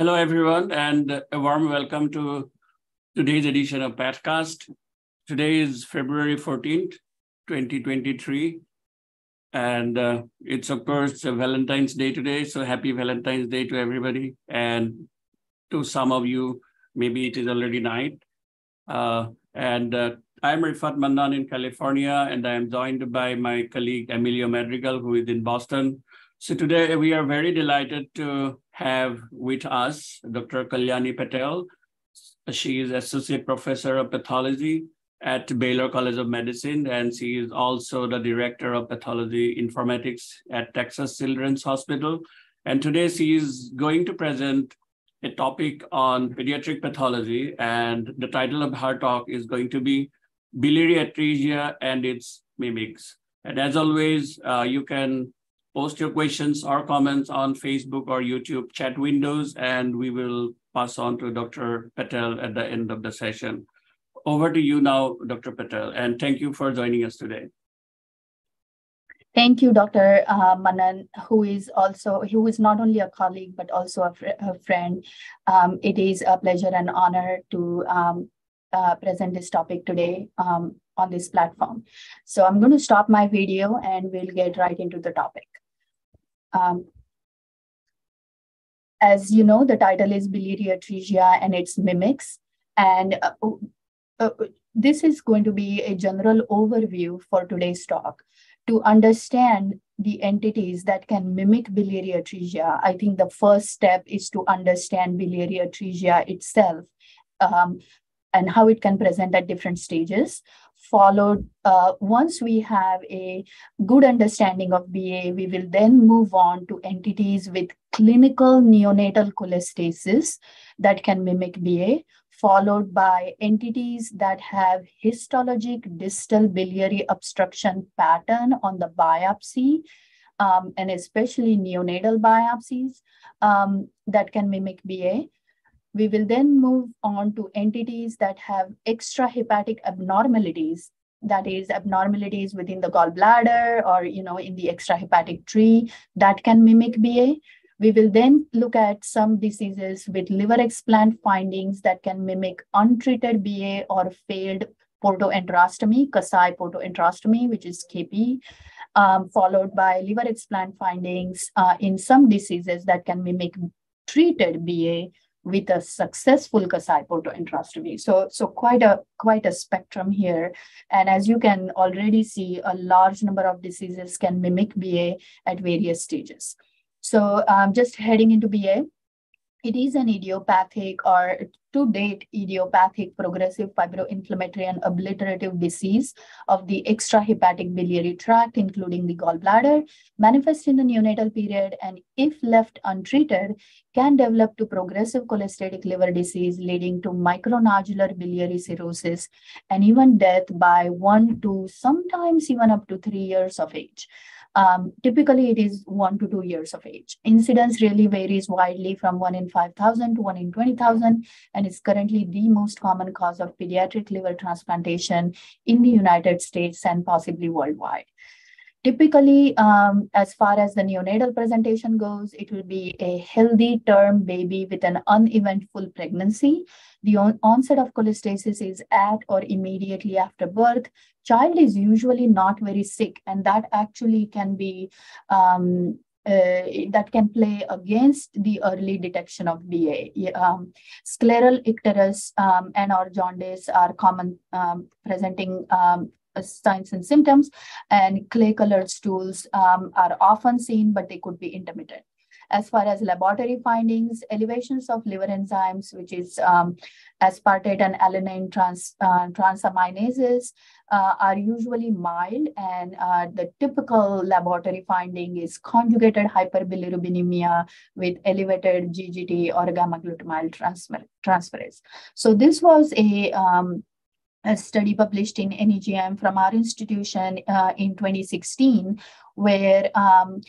Hello, everyone, and a warm welcome to today's edition of Pathcast. Today is February 14th, 2023. And uh, it's, of course, Valentine's Day today. So happy Valentine's Day to everybody. And to some of you, maybe it is already night. Uh, and uh, I'm Rifat Mannan in California, and I am joined by my colleague Emilio Madrigal, who is in Boston. So today we are very delighted to have with us Dr. Kalyani Patel. She is Associate Professor of Pathology at Baylor College of Medicine, and she is also the Director of Pathology Informatics at Texas Children's Hospital. And today she is going to present a topic on pediatric pathology, and the title of her talk is going to be biliary atresia and its mimics. And as always, uh, you can post your questions or comments on Facebook or YouTube chat windows, and we will pass on to Dr. Patel at the end of the session. Over to you now, Dr. Patel, and thank you for joining us today. Thank you, Dr. Uh, Mannan, who is also, who is not only a colleague, but also a, fr a friend. Um, it is a pleasure and honor to um, uh, present this topic today um, on this platform. So I'm going to stop my video and we'll get right into the topic. Um, as you know, the title is biliary atresia and its mimics. And uh, uh, this is going to be a general overview for today's talk. To understand the entities that can mimic biliary atresia, I think the first step is to understand biliary atresia itself. Um, and how it can present at different stages. Followed, uh, once we have a good understanding of BA, we will then move on to entities with clinical neonatal cholestasis that can mimic BA, followed by entities that have histologic distal biliary obstruction pattern on the biopsy, um, and especially neonatal biopsies um, that can mimic BA. We will then move on to entities that have extrahepatic abnormalities, that is abnormalities within the gallbladder or you know in the extrahepatic tree that can mimic BA. We will then look at some diseases with liver explant findings that can mimic untreated BA or failed portoenterostomy, Kasai portoenterostomy, which is KP, um, followed by liver explant findings uh, in some diseases that can mimic treated BA with a successful Kasai portoenterostomy. So, so quite a quite a spectrum here. And as you can already see, a large number of diseases can mimic BA at various stages. So um, just heading into BA, it is an idiopathic or to date idiopathic progressive fibroinflammatory and obliterative disease of the extrahepatic biliary tract, including the gallbladder, manifest in the neonatal period, and if left untreated, can develop to progressive cholestatic liver disease, leading to micronodular biliary cirrhosis and even death by one to sometimes even up to three years of age. Um, typically, it is one to two years of age. Incidence really varies widely from one in 5,000 to one in 20,000, and is currently the most common cause of pediatric liver transplantation in the United States and possibly worldwide. Typically, um, as far as the neonatal presentation goes, it will be a healthy term baby with an uneventful pregnancy. The on onset of cholestasis is at or immediately after birth. Child is usually not very sick, and that actually can be um, uh, that can play against the early detection of BA. Um, scleral icterus um, and or jaundice are common um, presenting um, signs and symptoms, and clay-colored stools um, are often seen, but they could be intermittent. As far as laboratory findings, elevations of liver enzymes, which is um, aspartate and alanine trans, uh, transaminases, uh, are usually mild, and uh, the typical laboratory finding is conjugated hyperbilirubinemia with elevated GGT or gamma glutamyl transferase. So this was a um, a study published in NEJM from our institution uh, in 2016, where um,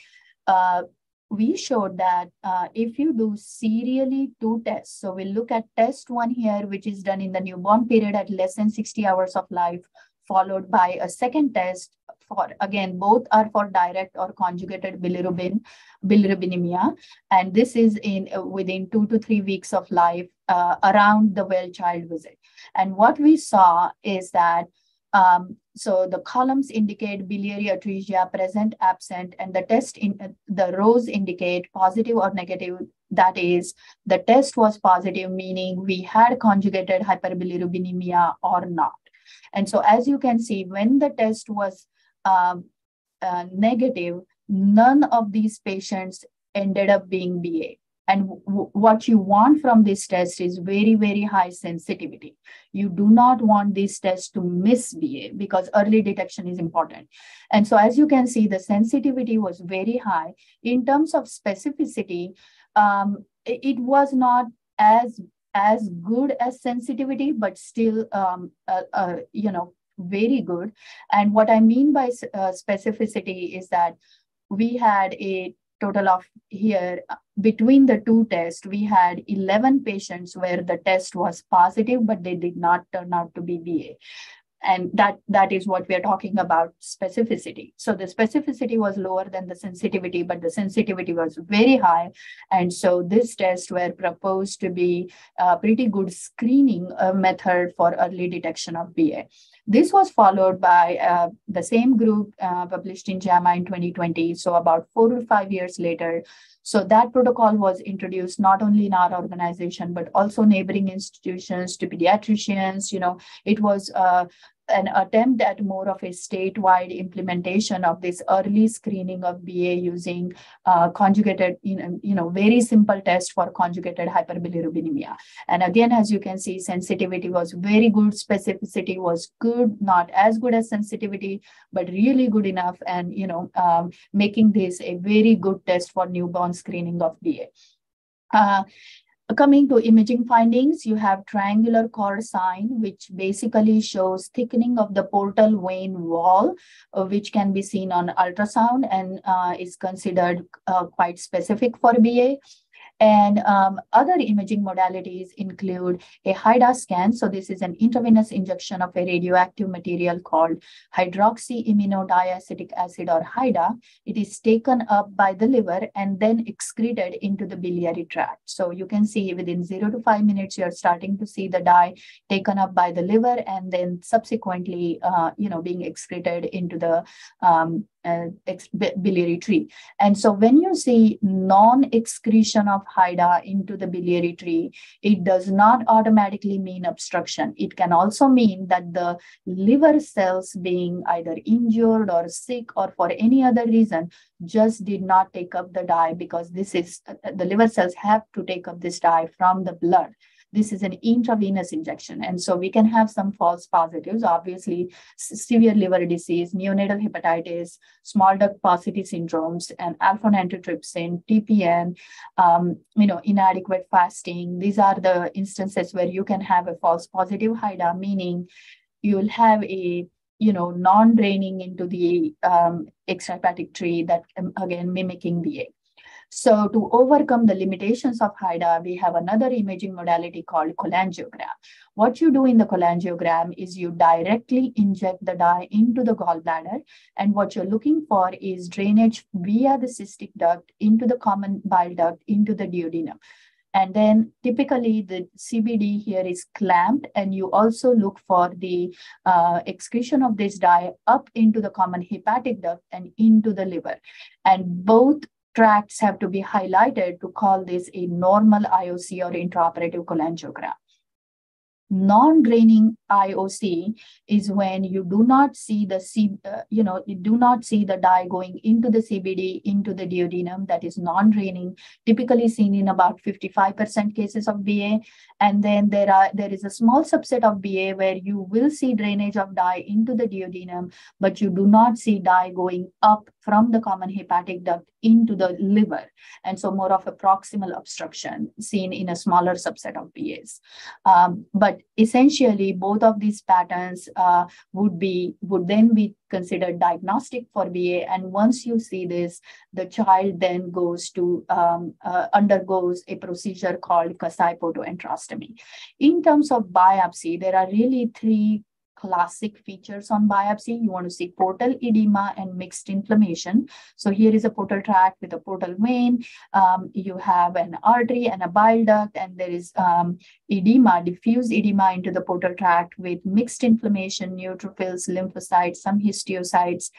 uh, we showed that uh, if you do serially two tests, so we'll look at test one here, which is done in the newborn period at less than 60 hours of life, followed by a second test for, again, both are for direct or conjugated bilirubin, bilirubinemia. And this is in uh, within two to three weeks of life uh, around the well child visit. And what we saw is that um, so the columns indicate biliary atresia present, absent, and the test in the rows indicate positive or negative. That is, the test was positive, meaning we had conjugated hyperbilirubinemia or not. And so, as you can see, when the test was um, uh, negative, none of these patients ended up being BA. And what you want from this test is very, very high sensitivity. You do not want this test to miss BA because early detection is important. And so, as you can see, the sensitivity was very high. In terms of specificity, um, it was not as as good as sensitivity, but still, um, uh, uh, you know, very good. And what I mean by uh, specificity is that we had a total of here between the two tests, we had 11 patients where the test was positive, but they did not turn out to be BA and that that is what we are talking about specificity. So the specificity was lower than the sensitivity but the sensitivity was very high. And so this test were proposed to be a pretty good screening uh, method for early detection of ba this was followed by uh, the same group uh, published in JAMA in 2020. So about four or five years later, so that protocol was introduced not only in our organization, but also neighboring institutions to pediatricians. You know, it was uh, an attempt at more of a statewide implementation of this early screening of BA using uh, conjugated, you know, you know, very simple test for conjugated hyperbilirubinemia. And again, as you can see, sensitivity was very good, specificity was good, not as good as sensitivity, but really good enough. And, you know, um, making this a very good test for newborn screening of BA. Uh, Coming to imaging findings, you have triangular cord sign, which basically shows thickening of the portal vein wall, uh, which can be seen on ultrasound and uh, is considered uh, quite specific for BA. And um, other imaging modalities include a HIDA scan. So this is an intravenous injection of a radioactive material called hydroxyiminodiacetic acid or HIDA. It is taken up by the liver and then excreted into the biliary tract. So you can see within zero to five minutes, you're starting to see the dye taken up by the liver and then subsequently, uh, you know, being excreted into the um, biliary tree. And so when you see non-excretion of HIDA into the biliary tree, it does not automatically mean obstruction. It can also mean that the liver cells being either injured or sick or for any other reason just did not take up the dye because this is, uh, the liver cells have to take up this dye from the blood this is an intravenous injection. And so we can have some false positives, obviously severe liver disease, neonatal hepatitis, small duct paucity syndromes, and alpha-1 antitrypsin, TPN, um, you know, inadequate fasting. These are the instances where you can have a false positive HIDA, meaning you'll have a you know, non-draining into the um, extrahepatic tree that, um, again, mimicking BA. So to overcome the limitations of HIDA, we have another imaging modality called cholangiogram. What you do in the cholangiogram is you directly inject the dye into the gallbladder. And what you're looking for is drainage via the cystic duct into the common bile duct into the duodenum. And then typically the CBD here is clamped and you also look for the uh, excretion of this dye up into the common hepatic duct and into the liver. And both tracts have to be highlighted to call this a normal IOC or intraoperative cholangiogram. Non-draining IOC is when you do not see the C, uh, you know, you do not see the dye going into the CBD, into the duodenum that is non-draining, typically seen in about 55% cases of BA. And then there are there is a small subset of BA where you will see drainage of dye into the duodenum, but you do not see dye going up from the common hepatic duct into the liver. And so more of a proximal obstruction seen in a smaller subset of BAs. Um, but essentially both of these patterns uh, would be would then be considered diagnostic for BA. And once you see this, the child then goes to um, uh, undergoes a procedure called Kasai enterostomy. In terms of biopsy, there are really three classic features on biopsy. You want to see portal edema and mixed inflammation. So here is a portal tract with a portal vein. Um, you have an artery and a bile duct, and there is um, edema, diffuse edema into the portal tract with mixed inflammation, neutrophils, lymphocytes, some histiocytes.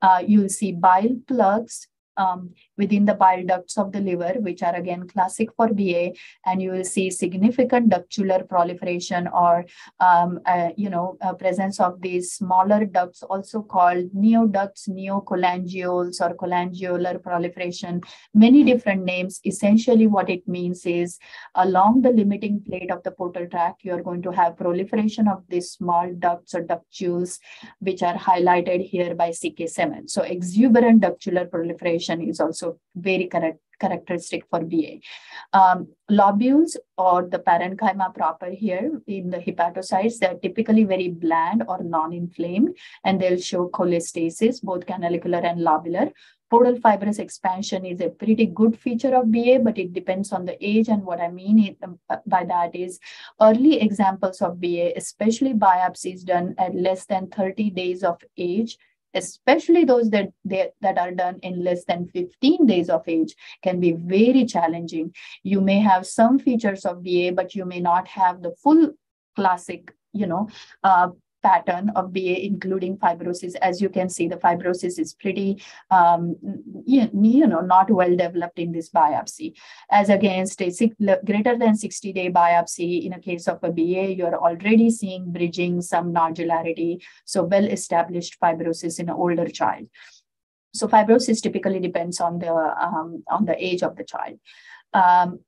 Uh, you'll see bile plugs, um, within the bile ducts of the liver, which are again classic for BA, and you will see significant ductular proliferation or, um, uh, you know, presence of these smaller ducts, also called neoducts, neocholangioles, or cholangiolar proliferation, many different names. Essentially, what it means is along the limiting plate of the portal tract, you are going to have proliferation of these small ducts or ductules, which are highlighted here by CK7. So exuberant ductular proliferation is also very correct, characteristic for BA. Um, lobules or the parenchyma proper here in the hepatocytes, they're typically very bland or non-inflamed, and they'll show cholestasis, both canalicular and lobular. Portal fibrous expansion is a pretty good feature of BA, but it depends on the age. And what I mean um, by that is early examples of BA, especially biopsies done at less than 30 days of age, especially those that they, that are done in less than 15 days of age can be very challenging. You may have some features of BA but you may not have the full classic you know uh, pattern of BA, including fibrosis. As you can see, the fibrosis is pretty, um, you, you, know, not well developed in this biopsy. As against a six, greater than 60 day biopsy, in a case of a BA, you're already seeing bridging some nodularity, so well established fibrosis in an older child. So fibrosis typically depends on the um, on the age of the child. Um,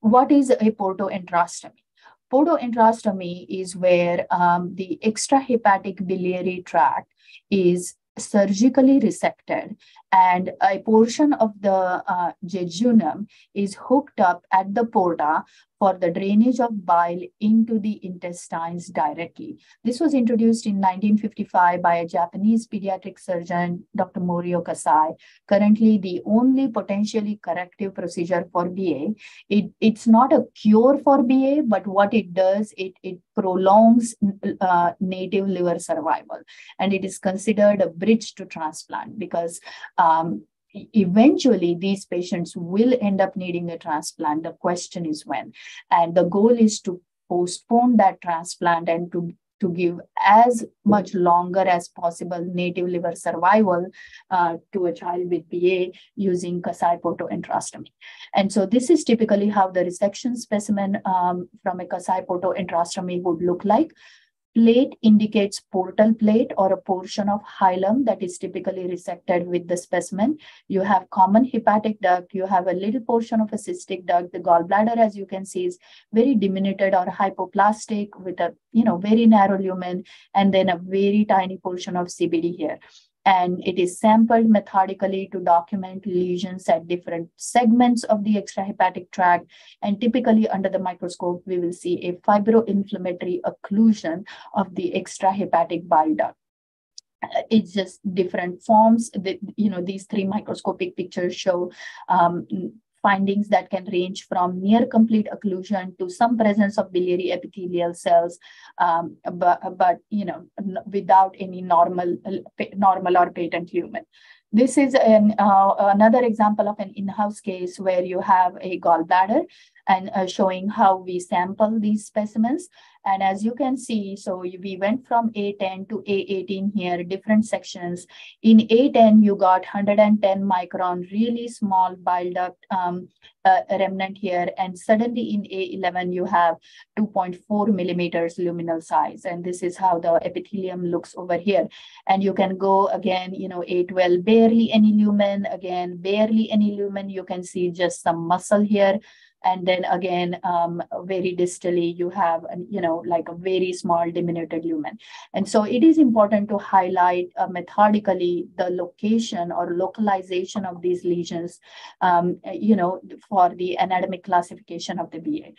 what is a portoenterostomy? Portoenterostomy is where um, the extrahepatic biliary tract is surgically resected and a portion of the uh, jejunum is hooked up at the porta for the drainage of bile into the intestines directly. This was introduced in 1955 by a Japanese pediatric surgeon, Dr. Morio Kasai. Currently, the only potentially corrective procedure for BA. It, it's not a cure for BA, but what it does, it, it prolongs uh, native liver survival. And it is considered a bridge to transplant because um, eventually these patients will end up needing a transplant. The question is when. And the goal is to postpone that transplant and to to give as much longer as possible native liver survival uh, to a child with BA using Kasai portoenterostomy. And so this is typically how the resection specimen um, from a Kasai portoenterostomy would look like plate indicates portal plate or a portion of hilum that is typically resected with the specimen. You have common hepatic duct, you have a little portion of a cystic duct. The gallbladder, as you can see, is very diminuted or hypoplastic with a you know very narrow lumen and then a very tiny portion of CBD here and it is sampled methodically to document lesions at different segments of the extrahepatic tract. And typically under the microscope, we will see a fibroinflammatory occlusion of the extrahepatic bile duct it's just different forms that you know these three microscopic pictures show um, findings that can range from near complete occlusion to some presence of biliary epithelial cells, um, but, but you know without any normal normal or patent lumen. This is an, uh, another example of an in-house case where you have a gallbladder and uh, showing how we sample these specimens. And as you can see, so we went from A10 to A18 here, different sections. In A10, you got 110 micron, really small bile duct um, uh, remnant here. And suddenly in A11, you have 2.4 millimeters luminal size. And this is how the epithelium looks over here. And you can go again, you know, A12, barely any lumen, again, barely any lumen. You can see just some muscle here and then again um, very distally you have you know like a very small diminuted lumen. And so it is important to highlight uh, methodically the location or localization of these lesions um, you know for the anatomic classification of the ba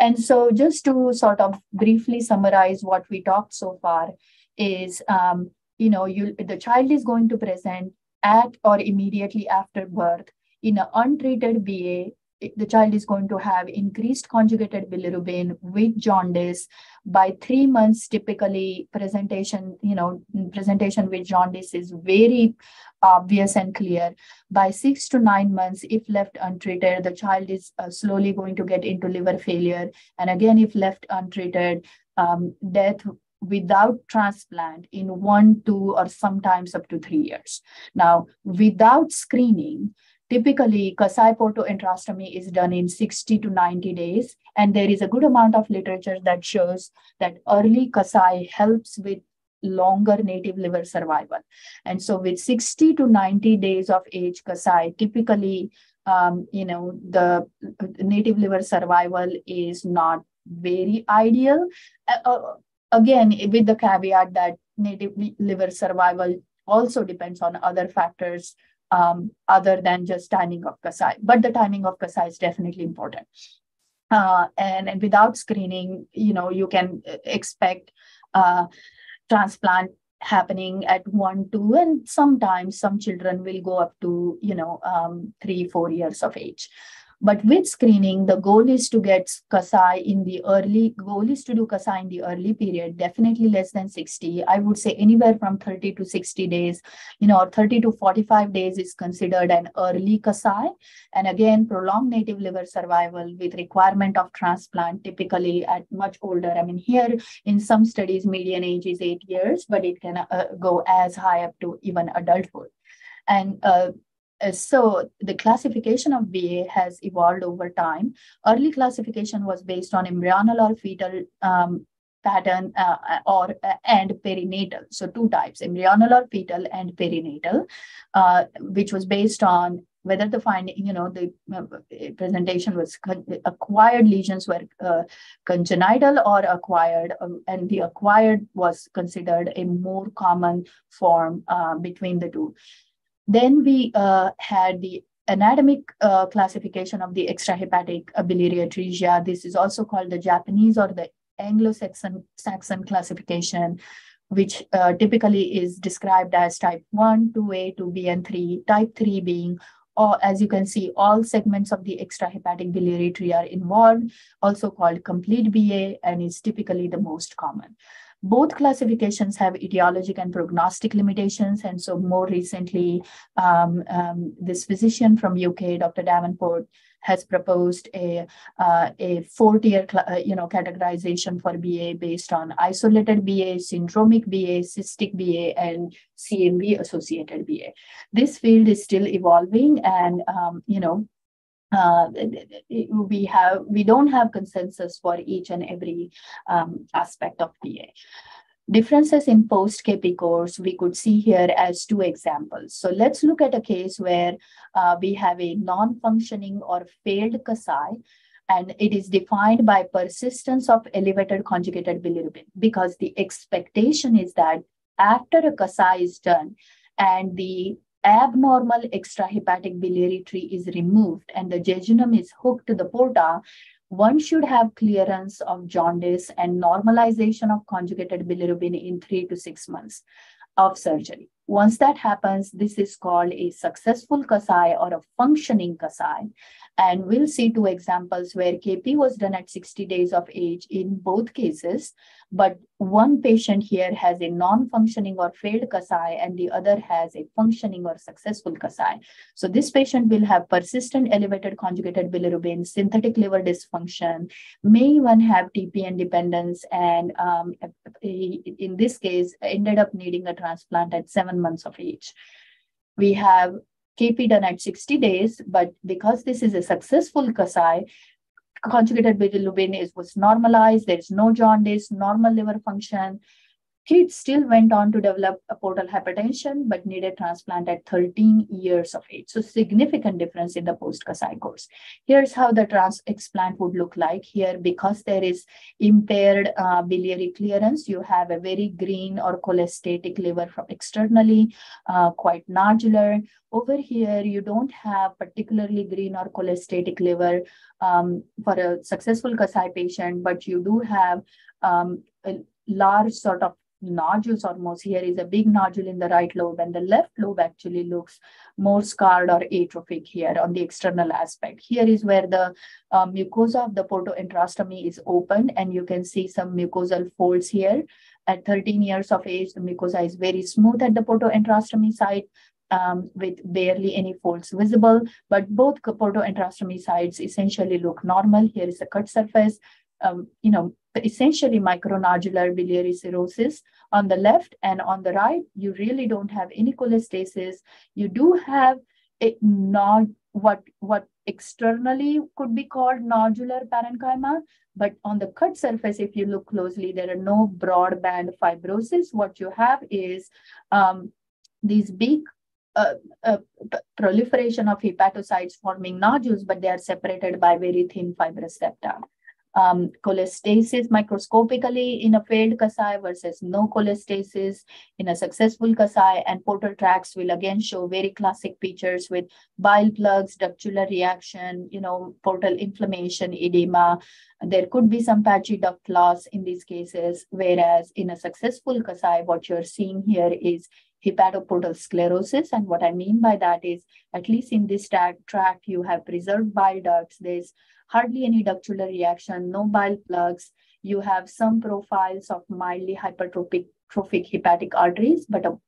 and so just to sort of briefly summarize what we talked so far is um, you know you the child is going to present at or immediately after birth in an untreated ba the child is going to have increased conjugated bilirubin with jaundice. By three months typically presentation you know presentation with jaundice is very obvious and clear. By six to nine months if left untreated the child is uh, slowly going to get into liver failure. And again if left untreated um, death without transplant in one two or sometimes up to three years. Now without screening Typically, Kasai portoenterostomy is done in 60 to 90 days, and there is a good amount of literature that shows that early Kasai helps with longer native liver survival. And so with 60 to 90 days of age Kasai, typically, um, you know, the native liver survival is not very ideal. Uh, again, with the caveat that native liver survival also depends on other factors um, other than just timing of Kasai. But the timing of Kasai is definitely important. Uh, and, and without screening, you know, you can expect uh, transplant happening at one, two, and sometimes some children will go up to, you know, um, three, four years of age. But with screening, the goal is to get Kasai in the early, goal is to do Kasai in the early period, definitely less than 60. I would say anywhere from 30 to 60 days, you know, 30 to 45 days is considered an early Kasai. And again, prolonged native liver survival with requirement of transplant, typically at much older. I mean, here in some studies, median age is eight years, but it can uh, go as high up to even adulthood. And uh, so the classification of BA has evolved over time. Early classification was based on embryonal or fetal um, pattern uh, or uh, and perinatal. So two types, embryonal or fetal and perinatal, uh, which was based on whether the finding, you know, the uh, presentation was acquired lesions were uh, congenital or acquired, um, and the acquired was considered a more common form between the two. Then we uh, had the anatomic uh, classification of the extrahepatic biliary atresia. This is also called the Japanese or the Anglo-Saxon Saxon classification, which uh, typically is described as type 1, 2A, 2B, and 3. Type 3 being, or as you can see, all segments of the extrahepatic biliary tree are involved, also called complete BA, and is typically the most common. Both classifications have etiologic and prognostic limitations. And so more recently, um, um, this physician from UK, Dr. Davenport, has proposed a uh, a four-tier uh, you know categorization for BA based on isolated BA, syndromic BA, cystic BA, and CMV associated BA. This field is still evolving, and um, you know uh, we have we don't have consensus for each and every um, aspect of BA. Differences in post-KP course we could see here as two examples. So let's look at a case where uh, we have a non-functioning or failed Kasai and it is defined by persistence of elevated conjugated bilirubin because the expectation is that after a Kasai is done and the abnormal extrahepatic biliary tree is removed and the jejunum is hooked to the porta, one should have clearance of jaundice and normalization of conjugated bilirubin in three to six months of surgery. Once that happens, this is called a successful Kasai or a functioning Kasai. And we'll see two examples where KP was done at 60 days of age in both cases. But one patient here has a non-functioning or failed Kasai and the other has a functioning or successful Kasai. So this patient will have persistent elevated conjugated bilirubin, synthetic liver dysfunction, may even have TPN dependence, and um, in this case, ended up needing a transplant at seven months of age. We have KP done at 60 days, but because this is a successful Kasai, conjugated bilirubin is was normalized. There's no jaundice, normal liver function. Kids still went on to develop a portal hypertension, but needed transplant at 13 years of age. So significant difference in the post-Kasai course. Here's how the transplant would look like here. Because there is impaired uh, biliary clearance, you have a very green or cholestatic liver from externally, uh, quite nodular. Over here, you don't have particularly green or cholestatic liver um, for a successful Kasai patient, but you do have um, a large sort of nodules almost. Here is a big nodule in the right lobe, and the left lobe actually looks more scarred or atrophic here on the external aspect. Here is where the um, mucosa of the portoenterostomy is open, and you can see some mucosal folds here. At 13 years of age, the mucosa is very smooth at the portoenterostomy site. Um, with barely any folds visible, but both portoenterostomy sites essentially look normal. Here is a cut surface. Um, you know, essentially micronodular biliary cirrhosis on the left and on the right you really don't have any cholestasis. You do have a not what what externally could be called nodular parenchyma but on the cut surface if you look closely there are no broadband fibrosis. What you have is um, these big uh, uh, proliferation of hepatocytes forming nodules, but they are separated by very thin fibrous septa um, cholestasis microscopically in a failed Kasai versus no cholestasis in a successful Kasai. And portal tracts will again show very classic features with bile plugs, ductular reaction, you know, portal inflammation, edema. There could be some patchy duct loss in these cases, whereas in a successful Kasai, what you're seeing here is hepatoportal sclerosis. And what I mean by that is, at least in this tract, you have preserved bile ducts. There's hardly any ductular reaction, no bile plugs. You have some profiles of mildly hypertrophic trophic hepatic arteries, but a,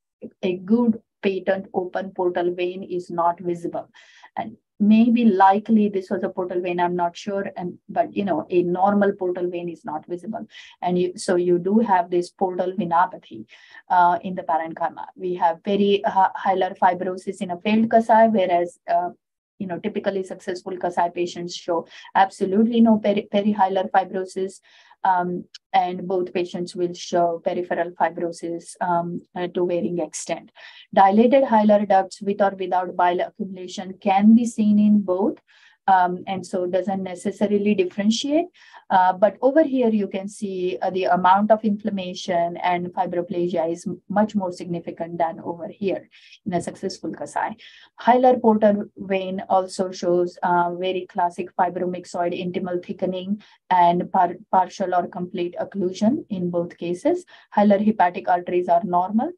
a good patent open portal vein is not visible. And maybe likely this was a portal vein i'm not sure and but you know a normal portal vein is not visible. And you so you do have this portal venopathy uh, in the parenchyma we have very uh, hilar fibrosis in a failed Kasai, whereas uh, you know, typically successful Kasai patients show absolutely no peri- perihilar fibrosis, um, and both patients will show peripheral fibrosis um, uh, to varying extent. Dilated hilar ducts with or without bile accumulation can be seen in both, um, and so doesn't necessarily differentiate. Uh, but over here, you can see uh, the amount of inflammation and fibroplasia is much more significant than over here in a successful Kasai. Hilar portal vein also shows uh, very classic fibromyxoid intimal thickening and par partial or complete occlusion in both cases. Hilar hepatic arteries are normal.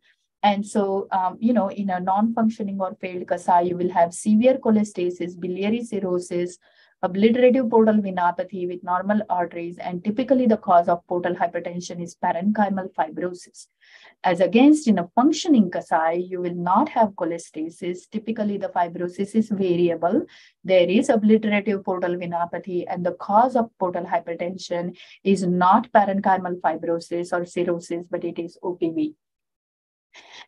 And so, um, you know, in a non-functioning or failed Kasai, you will have severe cholestasis, biliary cirrhosis, obliterative portal venopathy with normal arteries, and typically the cause of portal hypertension is parenchymal fibrosis. As against in a functioning Kasai, you will not have cholestasis. Typically, the fibrosis is variable. There is obliterative portal venopathy, and the cause of portal hypertension is not parenchymal fibrosis or cirrhosis, but it is OPV.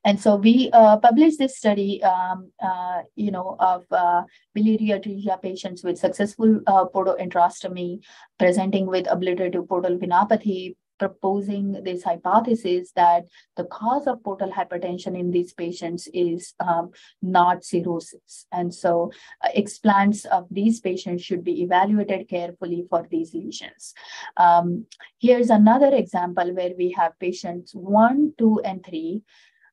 And so we uh, published this study, um, uh, you know, of uh, biliary atresia patients with successful uh, portoenterostomy presenting with obliterative portal venopathy, proposing this hypothesis that the cause of portal hypertension in these patients is um, not cirrhosis. And so uh, explants of these patients should be evaluated carefully for these lesions. Um, here's another example where we have patients one, two, and three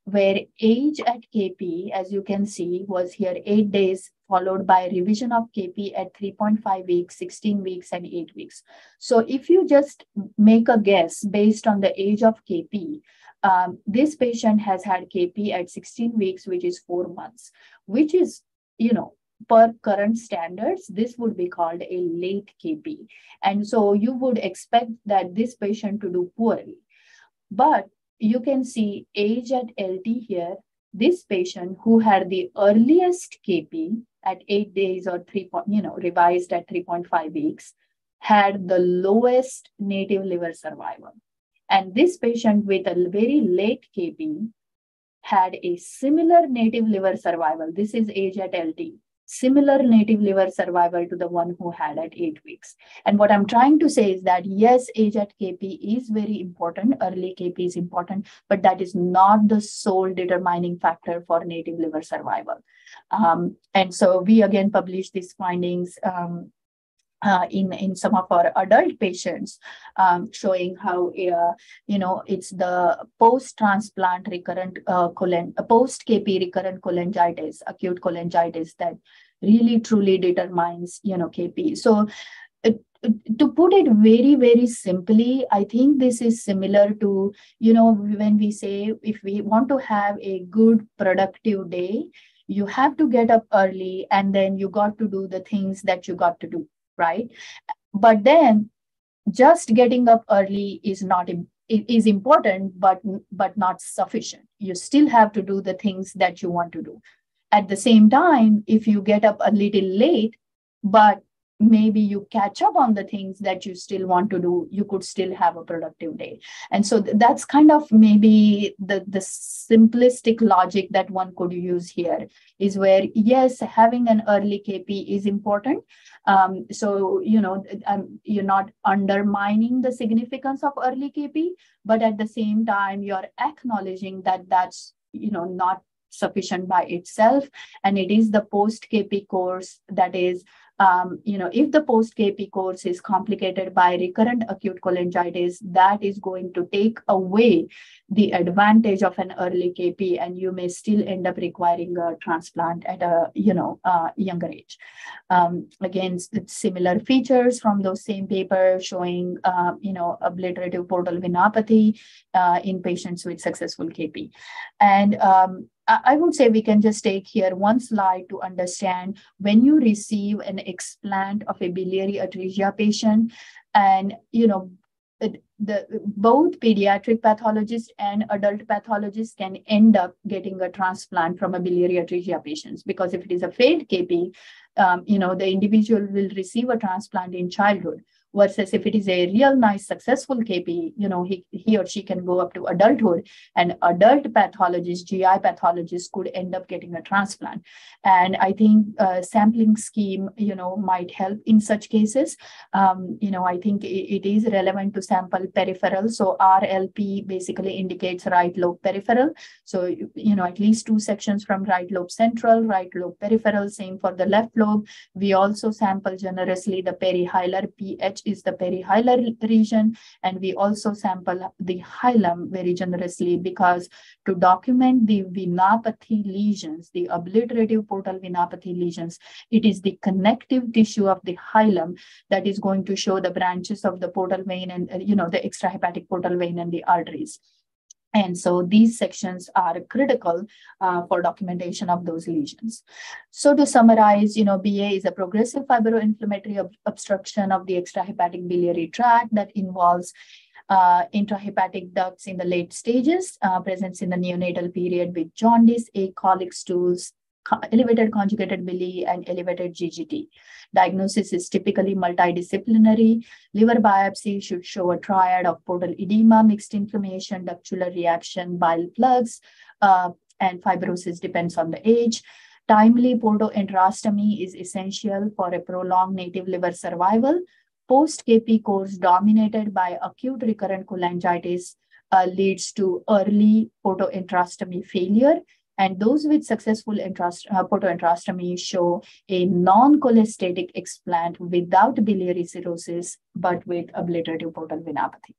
where age at KP, as you can see, was here eight days, followed by revision of KP at 3.5 weeks, 16 weeks, and eight weeks. So if you just make a guess based on the age of KP, um, this patient has had KP at 16 weeks, which is four months, which is, you know, per current standards, this would be called a late KP. And so you would expect that this patient to do poorly. But you can see age at LT here. This patient who had the earliest KP at eight days or three, point, you know, revised at 3.5 weeks, had the lowest native liver survival. And this patient with a very late KP had a similar native liver survival. This is age at LT similar native liver survival to the one who had at eight weeks. And what I'm trying to say is that yes, age at KP is very important, early KP is important, but that is not the sole determining factor for native liver survival. Um, and so we again published these findings um, uh, in in some of our adult patients, um, showing how uh, you know it's the post transplant recurrent uh, cholen uh, post KP recurrent cholangitis, acute cholangitis that really truly determines you know KP. So. To put it very very simply i think this is similar to you know when we say if we want to have a good productive day you have to get up early and then you got to do the things that you got to do right but then just getting up early is not is important but but not sufficient you still have to do the things that you want to do at the same time if you get up a little late but maybe you catch up on the things that you still want to do you could still have a productive day. And so th- that's kind of maybe the the simplistic logic that one could use here is where yes having an early kp is important. Um, so you know um, you're not undermining the significance of early kp but at the same time you're acknowledging that that's you know not sufficient by itself and it is the post kp course that is um, you know, if the post-KP course is complicated by recurrent acute cholangitis, that is going to take away the advantage of an early KP, and you may still end up requiring a transplant at a you know uh, younger age. Um, again, similar features from those same paper showing uh, you know obliterative portal venopathy uh, in patients with successful KP, and um, I would say we can just take here one slide to understand when you receive an explant of a biliary atresia patient, and you know the both pediatric pathologists and adult pathologists can end up getting a transplant from a biliary atresia patients because if it is a failed KP, um, you know the individual will receive a transplant in childhood versus if it is a real nice successful kp you know he, he or she can go up to adulthood and adult pathologists gi pathologists could end up getting a transplant. And i think uh, sampling scheme you know might help in such cases. Um, you know i think it, it is relevant to sample peripheral. So rlp basically indicates right lobe peripheral. So you know at least two sections from right lobe central right lobe peripheral same for the left lobe. We also sample generously the perihilar ph is the perihilar region. And we also sample the hilum very generously because to document the venopathy lesions, the obliterative portal venopathy lesions, it is the connective tissue of the hilum that is going to show the branches of the portal vein and, uh, you know, the extrahepatic portal vein and the arteries. And so these sections are critical uh, for documentation of those lesions. So to summarize, you know, BA is a progressive fibroinflammatory ob obstruction of the extrahepatic biliary tract that involves uh, intrahepatic ducts in the late stages, uh, presence in the neonatal period with jaundice, acolic stools, elevated conjugated bili, and elevated GGT. Diagnosis is typically multidisciplinary. Liver biopsy should show a triad of portal edema, mixed inflammation, ductular reaction, bile plugs, uh, and fibrosis depends on the age. Timely portoenterostomy is essential for a prolonged native liver survival. Post-KP course dominated by acute recurrent cholangitis uh, leads to early portoenterostomy failure and those with successful intrast- uh, show a non-cholestatic explant without biliary cirrhosis, but with obliterative portal venopathy.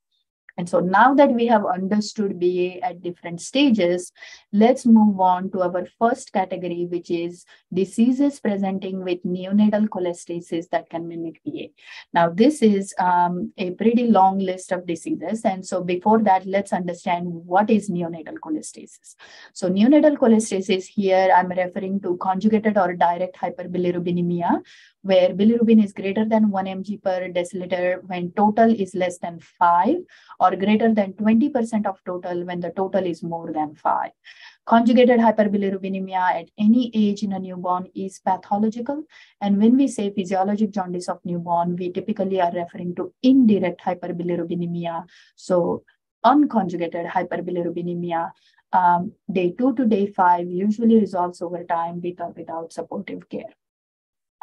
And so now that we have understood BA at different stages, let's move on to our first category, which is diseases presenting with neonatal cholestasis that can mimic BA. Now, this is um, a pretty long list of diseases. And so before that, let's understand what is neonatal cholestasis. So neonatal cholestasis here, I'm referring to conjugated or direct hyperbilirubinemia, where bilirubin is greater than 1 mg per deciliter when total is less than 5 or greater than 20% of total when the total is more than 5. Conjugated hyperbilirubinemia at any age in a newborn is pathological. And when we say physiologic jaundice of newborn, we typically are referring to indirect hyperbilirubinemia. So unconjugated hyperbilirubinemia um, day two to day five usually resolves over time with or without supportive care.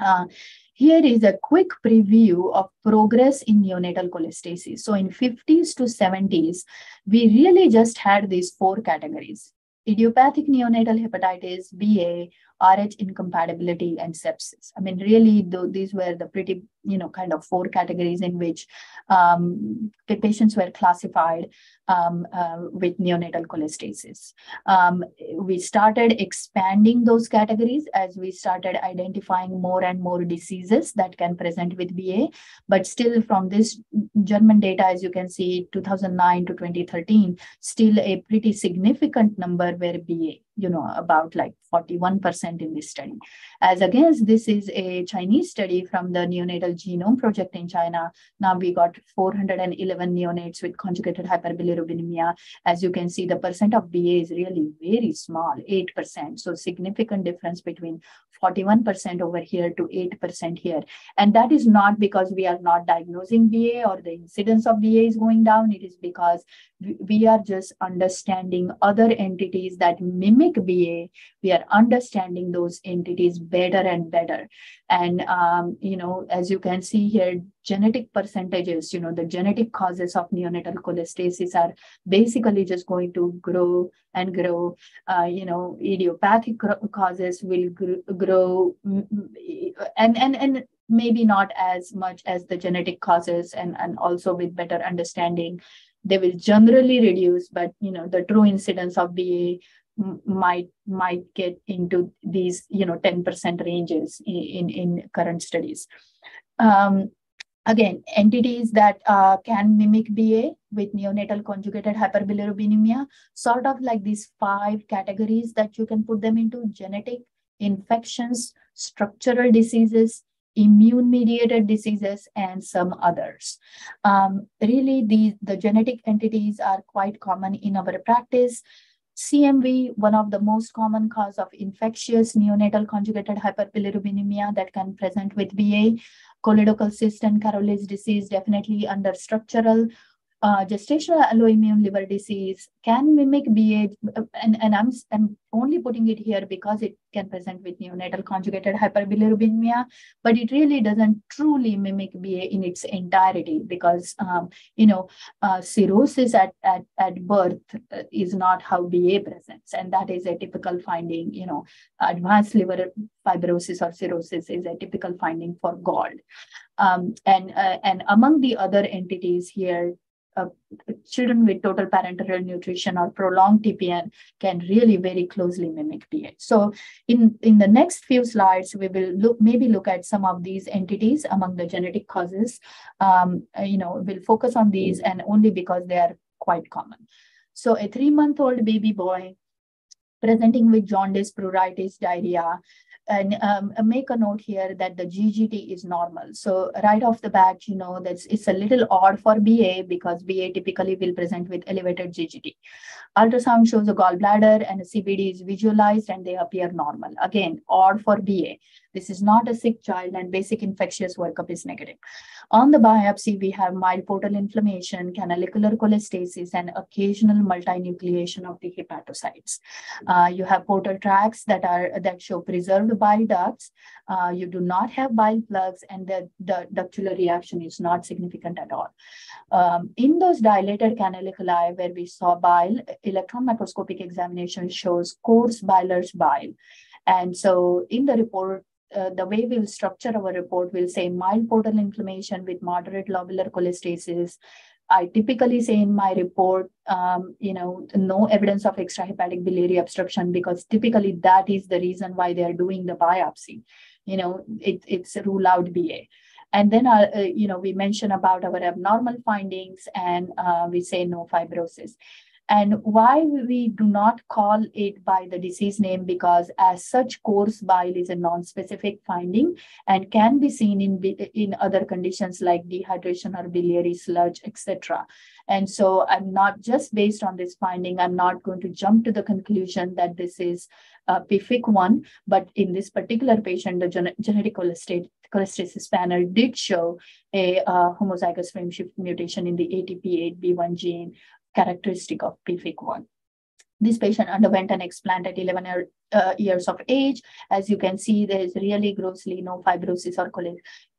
Uh, here is a quick preview of progress in neonatal cholestasis. So in 50s to 70s, we really just had these four categories. Idiopathic neonatal hepatitis, BA, RH incompatibility, and sepsis. I mean, really, these were the pretty you know, kind of four categories in which um, patients were classified um, uh, with neonatal cholestasis. Um, we started expanding those categories as we started identifying more and more diseases that can present with BA. But still, from this German data, as you can see, 2009 to 2013, still a pretty significant number were BA you know, about like 41% in this study. As against, this is a Chinese study from the Neonatal Genome Project in China. Now we got 411 neonates with conjugated hyperbilirubinemia. As you can see, the percent of BA is really very small, 8%. So significant difference between 41% over here to 8% here. And that is not because we are not diagnosing BA or the incidence of BA is going down. It is because we are just understanding other entities that mimic BA. We are understanding those entities better and better. And, um, you know, as you can see here, genetic percentages, you know, the genetic causes of neonatal cholestasis are basically just going to grow and grow. Uh, you know, idiopathic causes will grow, and, and, and maybe not as much as the genetic causes and, and also with better understanding they will generally reduce but you know the true incidence of ba might might get into these you know 10% ranges in in current studies um, again entities that uh, can mimic ba with neonatal conjugated hyperbilirubinemia sort of like these five categories that you can put them into genetic infections structural diseases immune mediated diseases and some others. Um, really, the, the genetic entities are quite common in our practice. CMV, one of the most common cause of infectious neonatal conjugated hyperbilirubinemia that can present with BA. Choledochocyst and Caroli's disease definitely under structural uh, gestational alloimmune liver disease can mimic BA, and, and I'm, I'm only putting it here because it can present with neonatal conjugated hyperbilirubinemia, but it really doesn't truly mimic BA in its entirety because, um, you know, uh, cirrhosis at, at, at birth uh, is not how BA presents. And that is a typical finding, you know, advanced liver fibrosis or cirrhosis is a typical finding for GALD. Um, and, uh, and among the other entities here, uh, children with total parenteral nutrition or prolonged TPN can really very closely mimic PH. So in, in the next few slides, we will look maybe look at some of these entities among the genetic causes. Um, uh, you know, we'll focus on these and only because they are quite common. So a three-month-old baby boy presenting with jaundice, pruritus, diarrhea, and um, make a note here that the GGT is normal. So right off the bat, you know, that's it's a little odd for BA because BA typically will present with elevated GGT. Ultrasound shows a gallbladder and a CBD is visualized and they appear normal. Again, odd for BA. This is not a sick child and basic infectious workup is negative. On the biopsy, we have mild portal inflammation, canalicular cholestasis, and occasional multinucleation of the hepatocytes. Uh, you have portal tracts that are that show preserved bile ducts. Uh, you do not have bile plugs, and the, the ductular reaction is not significant at all. Um, in those dilated canaliculi where we saw bile, electron microscopic examination shows coarse Byler's bile. And so in the report, uh, the way we'll structure our report, we'll say mild portal inflammation with moderate lobular cholestasis. I typically say in my report, um, you know, no evidence of extrahepatic biliary obstruction because typically that is the reason why they are doing the biopsy. You know, it, it's rule out BA. And then, uh, uh, you know, we mention about our abnormal findings and uh, we say no fibrosis and why we do not call it by the disease name? Because as such coarse bile is a non-specific finding and can be seen in in other conditions like dehydration or biliary sludge etc and so i'm not just based on this finding i'm not going to jump to the conclusion that this is uh, PFIC1 but in this particular patient the gen- genetic cholestasis panel did show a uh, homozygous frameshift mutation in the ATP8B1 gene, characteristic of PFIC1. This patient underwent an explant at 11 year, uh, years of age. As you can see, there is really grossly no fibrosis or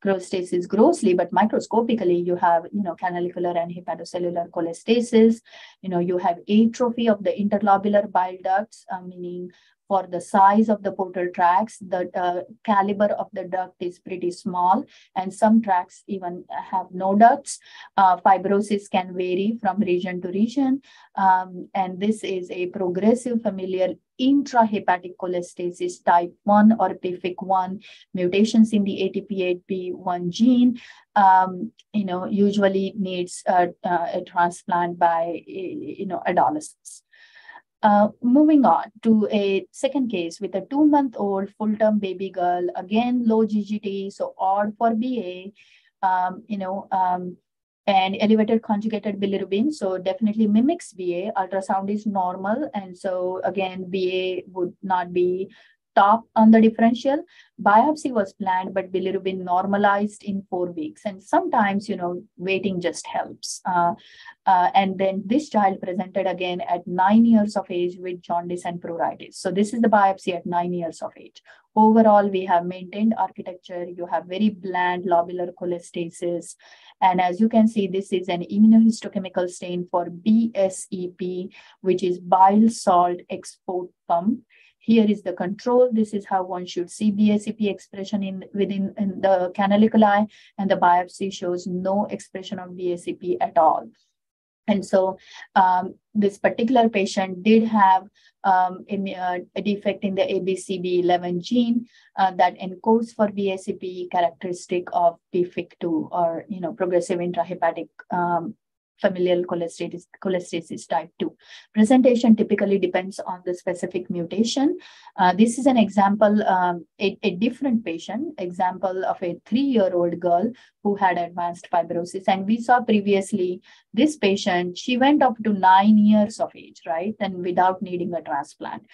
cholestasis grossly, but microscopically you have, you know, canalicular and hepatocellular cholestasis. You know, you have atrophy of the interlobular bile ducts, uh, meaning for the size of the portal tracts, the uh, caliber of the duct is pretty small, and some tracts even have no ducts. Uh, fibrosis can vary from region to region, um, and this is a progressive familial intrahepatic cholestasis type 1 or PFIC1 mutations in the ATP8B1 gene, um, you know, usually needs uh, uh, a transplant by, you know, adolescents. Uh, moving on to a second case with a two-month-old full-term baby girl, again, low GGT, so odd for BA, um, you know, um, and elevated conjugated bilirubin. So definitely mimics BA. Ultrasound is normal. And so again, BA would not be top on the differential. Biopsy was planned, but bilirubin normalized in four weeks. And sometimes, you know, waiting just helps. Uh, uh, and then this child presented again at nine years of age with jaundice and pruritus. So this is the biopsy at nine years of age. Overall, we have maintained architecture. You have very bland lobular cholestasis. And as you can see, this is an immunohistochemical stain for BSEP, which is bile salt export pump. Here is the control. This is how one should see BSEP expression in within in the canaliculi, and the biopsy shows no expression of BSEP at all. And so um, this particular patient did have um, a, a, defect in the ABCB11 gene uh, that encodes for BSEP characteristic of PFIC2 or you know progressive intrahepatic um, familial cholestasis, cholestasis type 2. Presentation typically depends on the specific mutation. Uh, this is an example, um, a, a, different patient, example of a three-year-old girl who had advanced fibrosis. And we saw previously this patient, she went up to nine years of age, right? And without needing a transplant.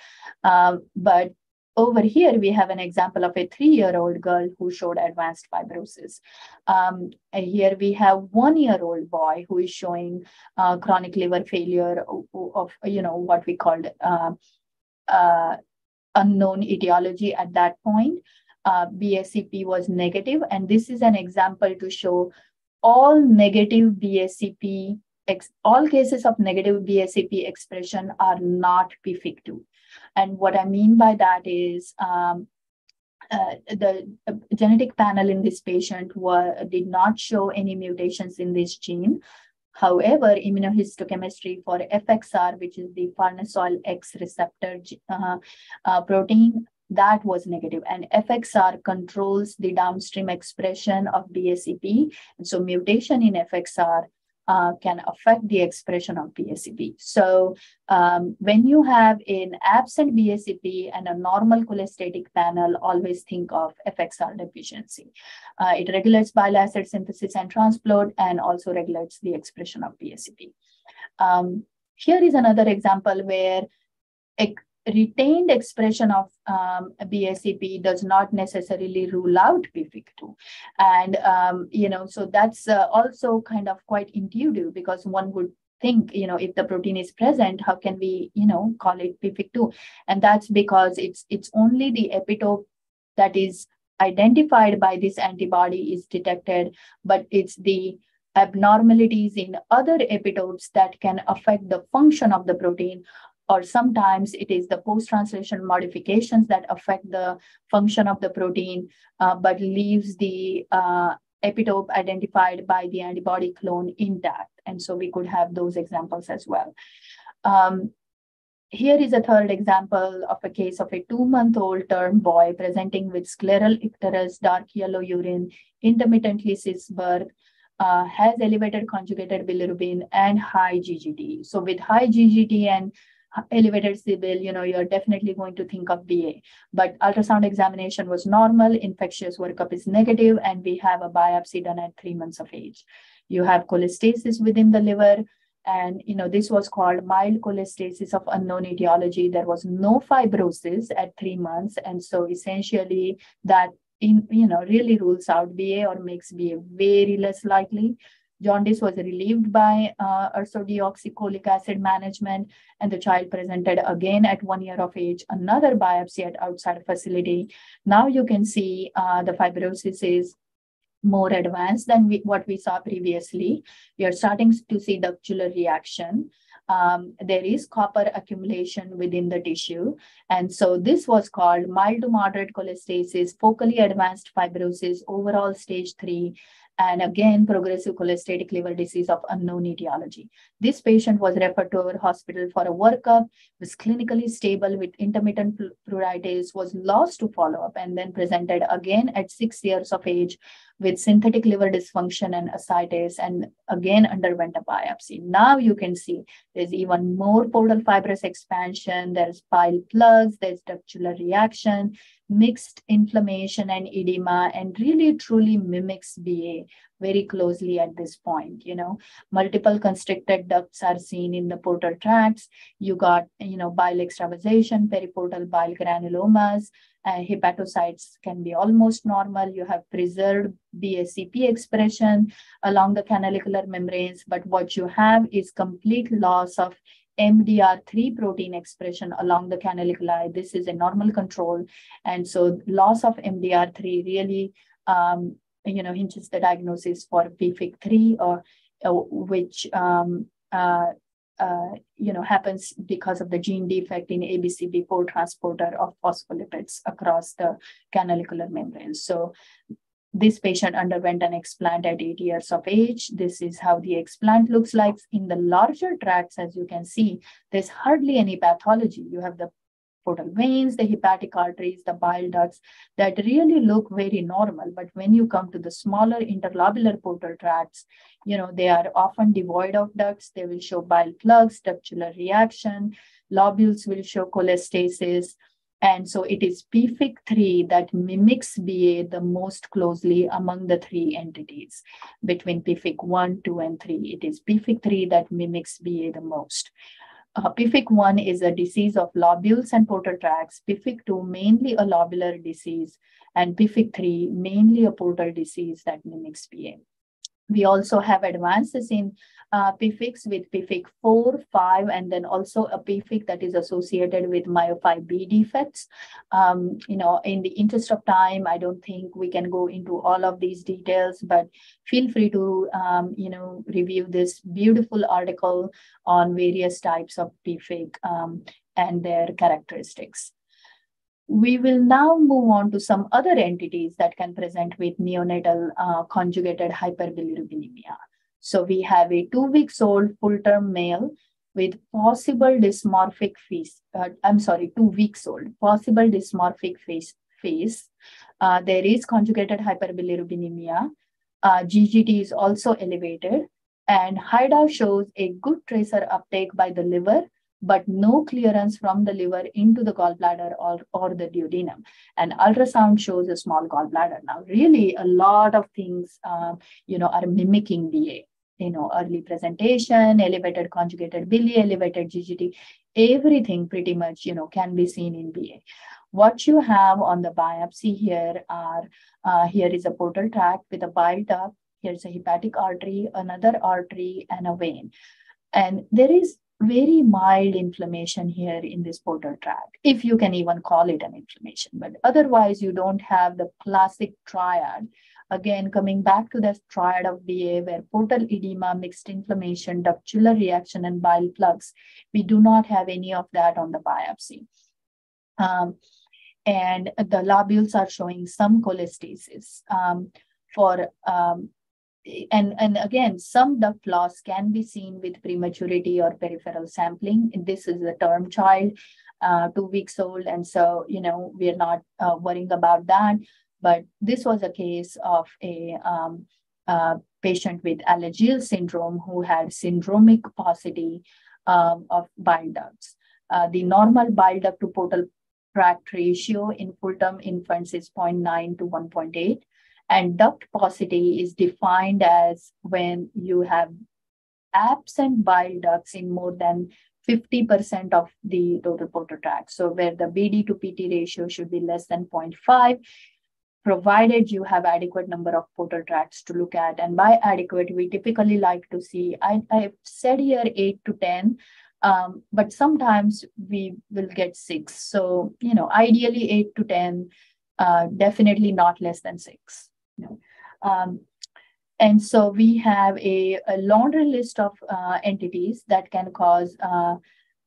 Uh, but over here, we have an example of a three-year-old girl who showed advanced fibrosis. Um, here we have one-year-old boy who is showing uh, chronic liver failure of, of, you know, what we called uh, uh, unknown etiology at that point. Uh, BSEP was negative, and this is an example to show all negative BSEP, all cases of negative BSEP expression are not PFIC2. And what I mean by that is um, uh, the uh, genetic panel in this patient were, did not show any mutations in this gene. However, immunohistochemistry for FXR, which is the farnesoid X receptor uh, uh, protein, that was negative. And FXR controls the downstream expression of BSEP. And so mutation in FXR uh, can affect the expression of BSEP. So um, when you have an absent BSEP and a normal cholestatic panel, always think of FXR deficiency. Uh, it regulates bile acid synthesis and transport and also regulates the expression of BSEP. Um, here is another example where retained expression of um, BSEP does not necessarily rule out PFIC2. And, um, you know, so that's uh, also kind of quite intuitive because one would think, you know, if the protein is present, how can we, you know, call it PFIC2? And that's because it's it's only the epitope that is identified by this antibody is detected, but it's the abnormalities in other epitopes that can affect the function of the protein or sometimes it is the post-translational modifications that affect the function of the protein, uh, but leaves the uh, epitope identified by the antibody clone intact. And so we could have those examples as well. Um, here is a third example of a case of a two-month-old term boy presenting with scleral icterus, dark yellow urine, intermittently cis birth, uh, has elevated conjugated bilirubin and high GGT. So with high GGT and elevated CBIL, you know, you're definitely going to think of BA. But ultrasound examination was normal, infectious workup is negative, and we have a biopsy done at three months of age. You have cholestasis within the liver, and you know this was called mild cholestasis of unknown etiology. There was no fibrosis at three months, and so essentially that in you know really rules out BA or makes BA very less likely. Jaundice was relieved by uh, ursodeoxycholic acid management, and the child presented again at one year of age, another biopsy at outside facility. Now you can see uh, the fibrosis is more advanced than we, what we saw previously. We are starting to see ductular reaction. um, there is copper accumulation within the tissue. And so this was called mild to moderate cholestasis, focally advanced fibrosis, overall stage three, and again, progressive cholestatic liver disease of unknown etiology. This patient was referred to our hospital for a workup, was clinically stable with intermittent pruritus, was lost to follow-up, and then presented again at six years of age with synthetic liver dysfunction and ascites, and again underwent a biopsy. Now you can see there's even more portal fibrous expansion, there's bile plugs, there's ductular reaction, mixed inflammation and edema and really truly mimics BA very closely at this point. You know, multiple constricted ducts are seen in the portal tracts. You got, you know, bile extravasation, periportal bile granulomas, uh, hepatocytes can be almost normal. You have preserved BSEP expression along the canalicular membranes, but what you have is complete loss of MDR3 protein expression along the canaliculi. This is a normal control. And so loss of MDR3 really, um, you know, hinges the diagnosis for PFIC3 or which, um, uh, uh, you know, happens because of the gene defect in ABCB4 transporter of phospholipids across the canalicular membrane. So this patient underwent an explant at eight years of age. This is how the explant looks like. In the larger tracts, as you can see, there's hardly any pathology. You have the portal veins, the hepatic arteries, the bile ducts that really look very normal. But when you come to the smaller interlobular portal tracts, you know, they are often devoid of ducts. They will show bile plugs, ductular reaction. Lobules will show cholestasis. And so it is PFIC3 that mimics BA the most closely among the three entities. Between PFIC1, 2, and 3, it is PFIC3 that mimics BA the most. Uh, PFIC1 is a disease of lobules and portal tracts, PFIC2 mainly a lobular disease, and PFIC3 mainly a portal disease that mimics BA. We also have advances in uh, PFICs with PFIC 4, 5, and then also a PFIC that is associated with MYO5B defects. Um, you know, in the interest of time, I don't think we can go into all of these details, but feel free to, um, you know, review this beautiful article on various types of PFIC um, and their characteristics. We will now move on to some other entities that can present with neonatal uh, conjugated hyperbilirubinemia. So we have a two weeks old full term male with possible dysmorphic face. Uh, I'm sorry, two weeks old, possible dysmorphic face. face. Uh, there is conjugated hyperbilirubinemia. Uh, GGT is also elevated. And HIDA shows a good tracer uptake by the liver but no clearance from the liver into the gallbladder or, or the duodenum. And ultrasound shows a small gallbladder. Now, really, a lot of things, um, you know, are mimicking BA. You know, early presentation, elevated conjugated bili, elevated GGT, everything pretty much, you know, can be seen in BA. What you have on the biopsy here are, uh, here is a portal tract with a bile duct, here's a hepatic artery, another artery, and a vein. And there is very mild inflammation here in this portal tract, if you can even call it an inflammation. But otherwise, you don't have the classic triad. Again, coming back to the triad of BA, where portal edema, mixed inflammation, ductular reaction, and bile plugs, we do not have any of that on the biopsy. Um, and the lobules are showing some cholestasis. Um, for um, and, and again, some duct loss can be seen with prematurity or peripheral sampling. This is a term child, uh, two weeks old. And so, you know, we're not uh, worrying about that. But this was a case of a um, uh, patient with Alagille syndrome who had syndromic paucity um, of bile ducts. Uh, the normal bile duct to portal tract ratio in full-term infants is 0.9 to 1.8. And duct paucity is defined as when you have absent bile ducts in more than 50% of the total portal tract. So where the BD to PT ratio should be less than 0.5, provided you have adequate number of portal tracts to look at. And by adequate, we typically like to see, I, I've said here 8 to 10, um, but sometimes we will get 6. So, you know, ideally 8 to 10, uh, definitely not less than 6. Um, And so we have a, a laundry list of uh, entities that can cause uh,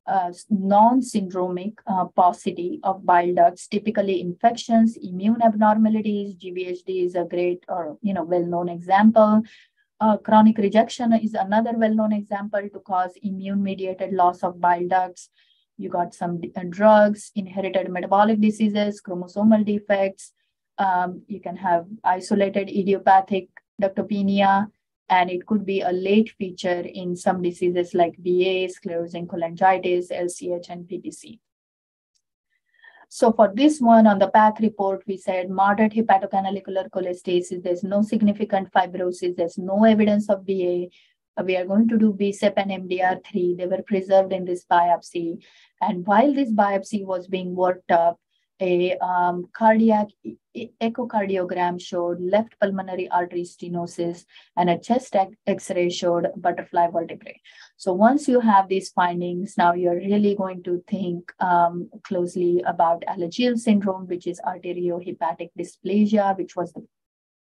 uh, non-syndromic uh, paucity of bile ducts, typically infections, immune abnormalities. GVHD is a great or you know well-known example. Uh, chronic rejection is another well-known example to cause immune-mediated loss of bile ducts. You got some uh, drugs, inherited metabolic diseases, chromosomal defects. Um, you can have isolated idiopathic ductopenia, and it could be a late feature in some diseases like BA, sclerosing cholangitis, LCH, and PTC. So for this one on the PAC report, we said moderate hepatocanalicular cholestasis, there's no significant fibrosis, there's no evidence of BA. We are going to do BSEP and MDR3. They were preserved in this biopsy. And while this biopsy was being worked up, a um, cardiac echocardiogram showed left pulmonary artery stenosis and a chest x-ray showed butterfly vertebrae. So once you have these findings, now you're really going to think um, closely about Alagille syndrome, which is arteriohepatic dysplasia, which was the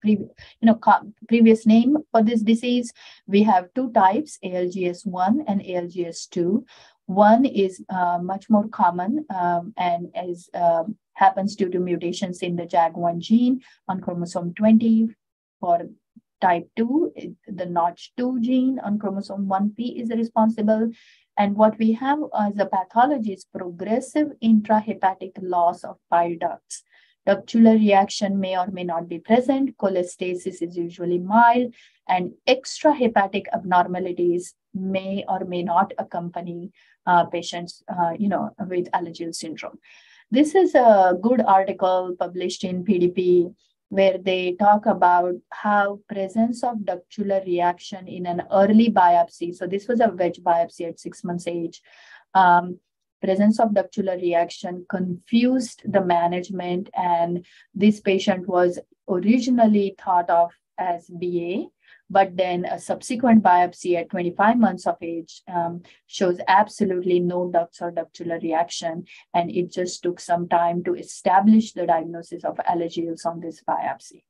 previous, you know, previous name for this disease. We have two types, ALGS1 and ALGS2. One is uh, much more common um, and is um, happens due to mutations in the JAG1 gene on chromosome 20. For type 2, the Notch2 gene on chromosome 1p is responsible. And what we have as a pathology is progressive intrahepatic loss of bile ducts. Ductular reaction may or may not be present. Cholestasis is usually mild, and extrahepatic abnormalities may or may not accompany uh, patients, uh, you know, with Alagille syndrome. This is a good article published in PDP where they talk about how presence of ductular reaction in an early biopsy. So this was a wedge biopsy at six months age. Um, presence of ductular reaction confused the management and this patient was originally thought of as BA but then a subsequent biopsy at 25 months of age um, shows absolutely no ducts or ductular reaction. And it just took some time to establish the diagnosis of Alagilles on this biopsy.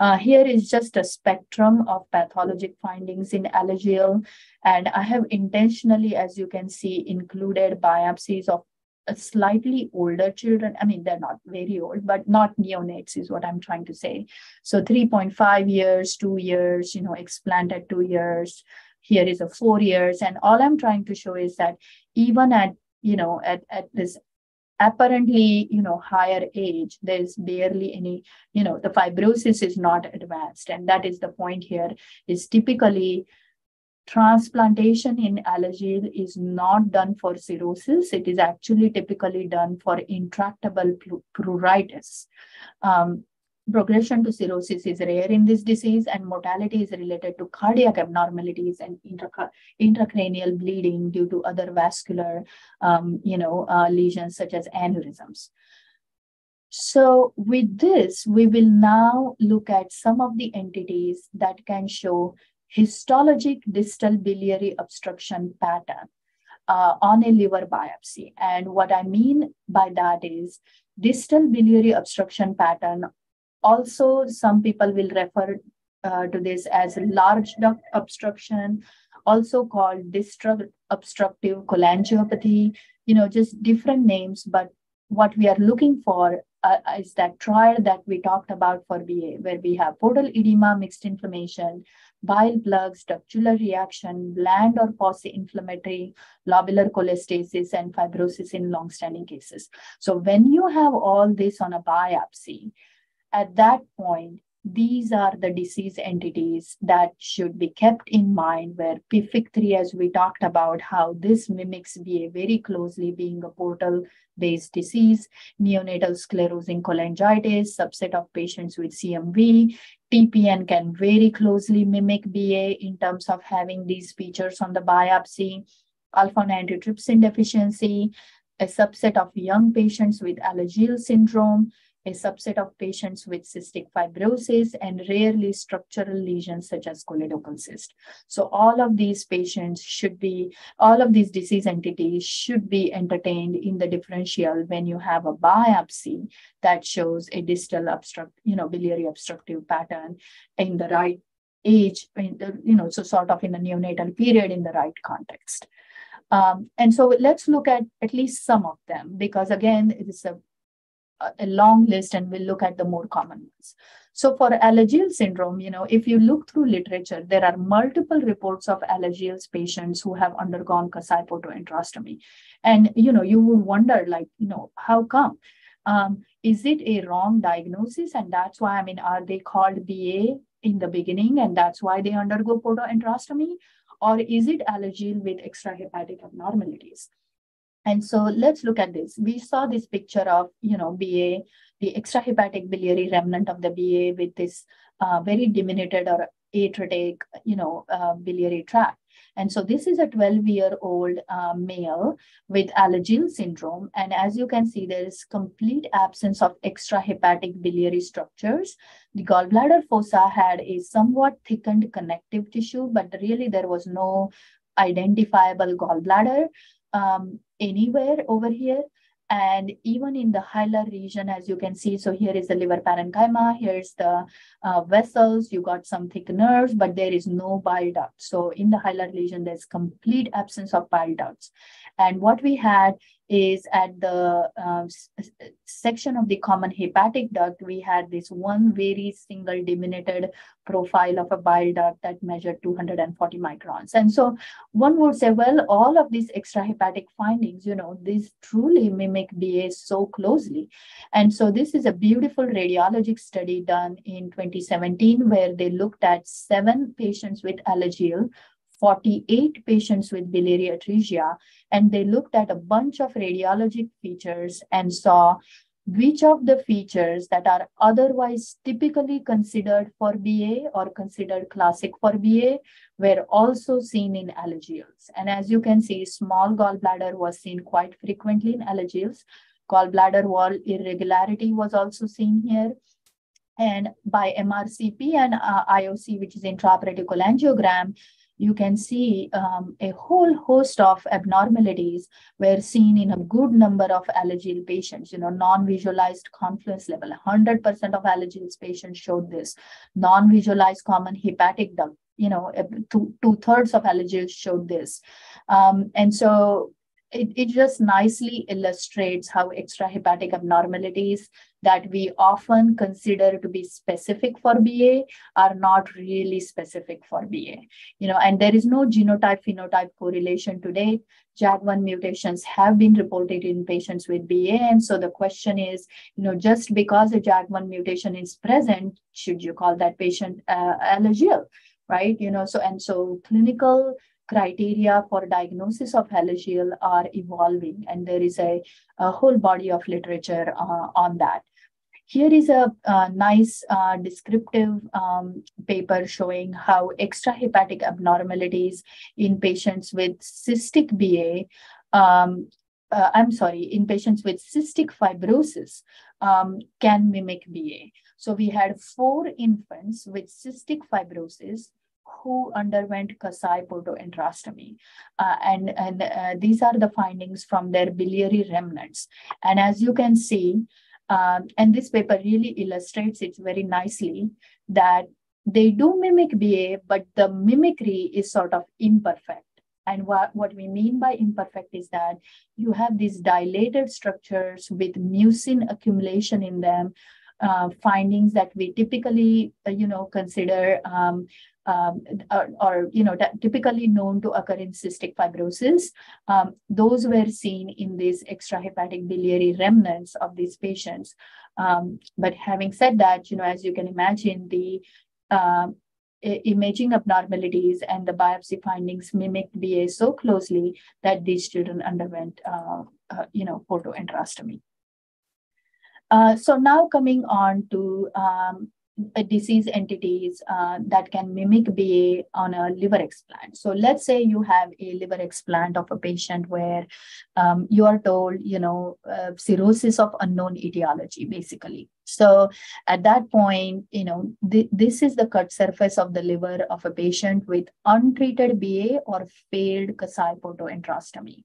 Uh, here is just a spectrum of pathologic findings in Alagille. And I have intentionally, as you can see, included biopsies of Uh, slightly older children. I mean, they're not very old, but not neonates is what I'm trying to say. So 3.5 years, two years, you know, explanted two years. Here is a four years. And all I'm trying to show is that even at, you know, at, at this apparently you know higher age there's barely any you know the fibrosis is not advanced and that is the point here is typically transplantation in Alagille is not done for cirrhosis. It is actually typically done for intractable pruritus. Um, progression to cirrhosis is rare in this disease and mortality is related to cardiac abnormalities and intracranial bleeding due to other vascular um, you know, uh, lesions such as aneurysms. So with this, we will now look at some of the entities that can show histologic distal biliary obstruction pattern uh, on a liver biopsy. And what I mean by that is distal biliary obstruction pattern. Also, some people will refer uh, to this as large duct obstruction, also called distal obstructive cholangiopathy. You know, just different names, but what we are looking for uh, is that triad that we talked about for BA, where we have portal edema, mixed inflammation, bile plugs, ductular reaction, bland or pauci-inflammatory, lobular cholestasis, and fibrosis in long-standing cases. So when you have all this on a biopsy, at that point, these are the disease entities that should be kept in mind where PFIC3, as we talked about, how this mimics BA very closely being a portal-based disease, neonatal sclerosing cholangitis, subset of patients with CMV, TPN can very closely mimic BA in terms of having these features on the biopsy, alpha-1 antitrypsin deficiency, a subset of young patients with Alagille syndrome, a subset of patients with cystic fibrosis and rarely structural lesions such as choledochal cyst. So all of these patients should be, all of these disease entities should be entertained in the differential when you have a biopsy that shows a distal obstruct, you know, biliary obstructive pattern in the right age, the, you know, so sort of in a neonatal period in the right context. Um, and so let's look at at least some of them, because again, it is a, a long list and we'll look at the more common ones. So for Alagille syndrome, you know, if you look through literature, there are multiple reports of Alagille's patients who have undergone Kasai enterostomy. And, you know, you would wonder like, you know, how come? Um, is it a wrong diagnosis? And that's why, I mean, are they called BA in the beginning and that's why they undergo enterostomy? Or is it Alagille with extrahepatic abnormalities? And so let's look at this. We saw this picture of, you know, BA, the extrahepatic biliary remnant of the BA with this uh, very diminuted or atretic, you know, uh, biliary tract. And so this is a 12-year-old uh, male with Alagille syndrome. And as you can see, there is complete absence of extrahepatic biliary structures. The gallbladder fossa had a somewhat thickened connective tissue, but really there was no identifiable gallbladder um, anywhere over here. And even in the hilar region, as you can see, so here is the liver parenchyma, here's the uh, vessels, you got some thick nerves, but there is no bile duct. So in the hilar region, there's complete absence of bile ducts. And what we had is at the uh, section of the common hepatic duct, we had this one very single diminuted profile of a bile duct that measured 240 microns. And so one would say, well, all of these extrahepatic findings, you know, these truly mimic BA so closely. And so this is a beautiful radiologic study done in 2017 where they looked at seven patients with Alagille 48 patients with biliary atresia, and they looked at a bunch of radiologic features and saw which of the features that are otherwise typically considered for BA or considered classic for BA were also seen in Alagilles. And as you can see, small gallbladder was seen quite frequently in Alagilles. Gallbladder wall irregularity was also seen here. And by MRCP and uh, IOC, which is intraoperative cholangiogram, you can see um, a whole host of abnormalities were seen in a good number of Alagille patients, you know, non-visualized confluence level. 100% of Alagille patients showed this. Non-visualized common hepatic duct, you know, two, two-thirds of Alagille showed this. Um, and so it, it just nicely illustrates how extrahepatic abnormalities that we often consider to be specific for BA are not really specific for BA. You know, and there is no genotype phenotype correlation today. JAG1 mutations have been reported in patients with BA. And so the question is, you know, just because a JAG1 mutation is present, should you call that patient uh? Right, you know, so and so clinical criteria for diagnosis of Alagille are evolving, and there is a, a whole body of literature uh, on that. Here is a, a nice uh, descriptive um, paper showing how extrahepatic abnormalities in patients with cystic BA, um, uh, I'm sorry, in patients with cystic fibrosis um, can mimic BA. So we had four infants with cystic fibrosis who underwent Kasai portoenterostomy. Uh, and and uh, these are the findings from their biliary remnants. And as you can see, um, and this paper really illustrates it very nicely that they do mimic BA, but the mimicry is sort of imperfect. And what, what we mean by imperfect is that you have these dilated structures with mucin accumulation in them, uh, findings that we typically, uh, you know, consider um, um, or, or, you know typically known to occur in cystic fibrosis. Um, those were seen in these extrahepatic biliary remnants of these patients. Um, but having said that, you know, as you can imagine, the uh, imaging abnormalities and the biopsy findings mimicked BA so closely that these children underwent, uh, uh, you know, portoenterostomy. Uh, so now coming on to um, disease entities uh, that can mimic BA on a liver explant. So let's say you have a liver explant of a patient where um, you are told, you know, uh, cirrhosis of unknown etiology, basically. So at that point, you know, th- this is the cut surface of the liver of a patient with untreated BA or failed Kasai portoenterostomy.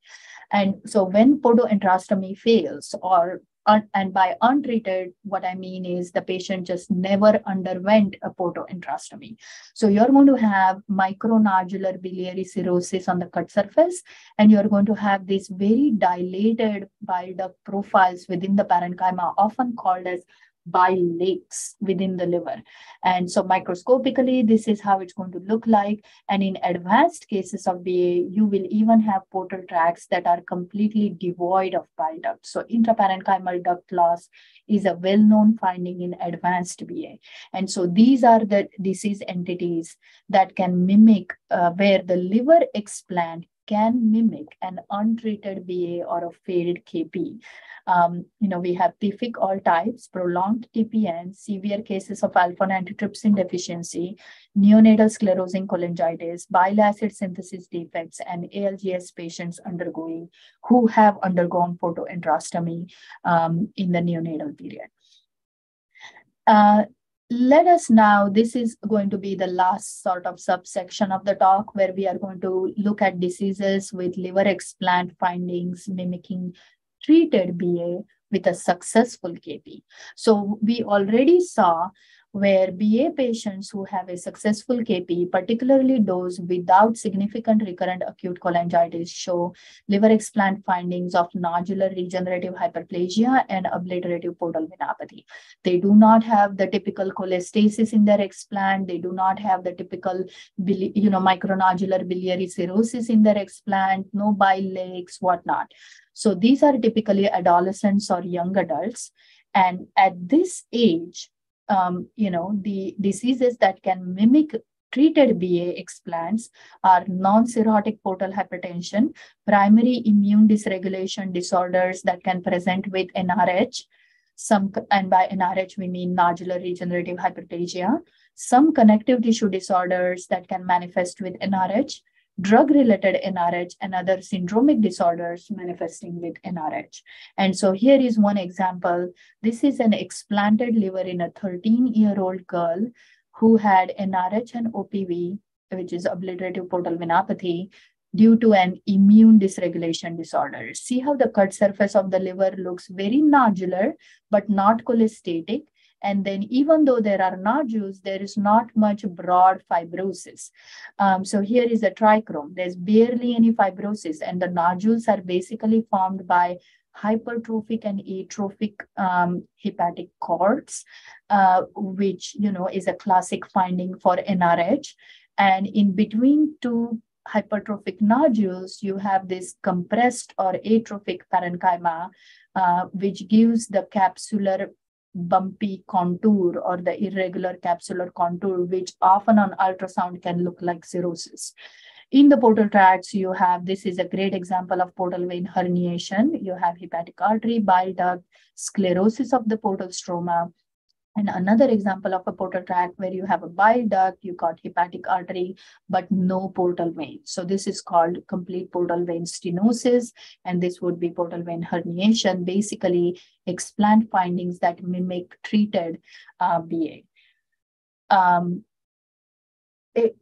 And so when portoenterostomy fails or un- and by untreated, what I mean is the patient just never underwent a portoenterostomy. So you're going to have micronodular biliary cirrhosis on the cut surface, and you're going to have these very dilated bile duct profiles within the parenchyma, often called as bile lakes within the liver. And so microscopically, this is how it's going to look like. And in advanced cases of BA, you will even have portal tracts that are completely devoid of bile duct. So intraparenchymal duct loss is a well-known finding in advanced BA. And so these are the disease entities that can mimic uh, where the liver explant can mimic an untreated BA or a failed KP. Um, you know, we have PFIC all types, prolonged TPN, severe cases of alpha antitrypsin deficiency, neonatal sclerosing cholangitis, bile acid synthesis defects, and ALGS patients undergoing who have undergone portoenterostomy um, in the neonatal period. Uh, let us now, this is going to be the last sort of subsection of the talk where we are going to look at diseases with liver explant findings mimicking treated BA with a successful KP. So we already saw where BA patients who have a successful KP, particularly those without significant recurrent acute cholangitis, show liver explant findings of nodular regenerative hyperplasia and obliterative portal venopathy. They do not have the typical cholestasis in their explant. They do not have the typical, you know, micronodular biliary cirrhosis in their explant, no bile lakes, whatnot. So these are typically adolescents or young adults. And at this age, um, you know, the diseases that can mimic treated BA explants are non-cirrhotic portal hypertension, primary immune dysregulation disorders that can present with NRH, some, and by NRH we mean nodular regenerative hyperplasia, some connective tissue disorders that can manifest with NRH, drug-related NRH and other syndromic disorders manifesting with NRH. And so here is one example. This is an explanted liver in a 13-year-old girl who had NRH and OPV, which is obliterative portal venopathy, due to an immune dysregulation disorder. See how the cut surface of the liver looks very nodular, but not cholestatic. And then even though there are nodules, there is not much broad fibrosis. Um, so here is a trichrome. There's barely any fibrosis and the nodules are basically formed by hypertrophic and atrophic um, hepatic cords, uh, which, you know, is a classic finding for NRH. And in between two hypertrophic nodules, you have this compressed or atrophic parenchyma, uh, which gives the capsular bumpy contour or the irregular capsular contour, which often on ultrasound can look like cirrhosis. In the portal tracts, you have this is a great example of portal vein herniation. You have hepatic artery, bile duct, sclerosis of the portal stroma, and another example of a portal tract where you have a bile duct, you got hepatic artery, but no portal vein. So this is called complete portal vein stenosis, and this would be portal vein herniation, basically explant findings that mimic treated uh, BA. Um, it,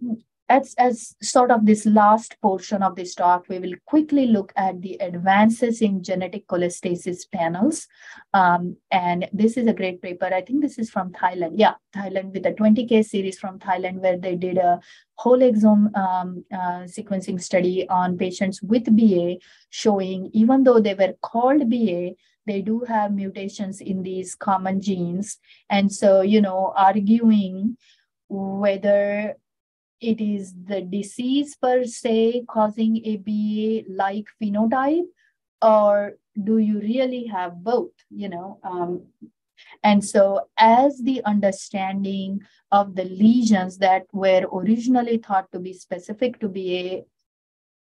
as, as sort of this last portion of this talk, we will quickly look at the advances in genetic cholestasis panels. Um, and this is a great paper. I think this is from Thailand. Yeah, Thailand with a 20 case series from Thailand where they did a whole exome um, uh, sequencing study on patients with BA showing even though they were called BA, they do have mutations in these common genes. And so, you know, arguing whether it is the disease per se causing a BA like phenotype, or do you really have both? You know, um, and so as the understanding of the lesions that were originally thought to be specific to BA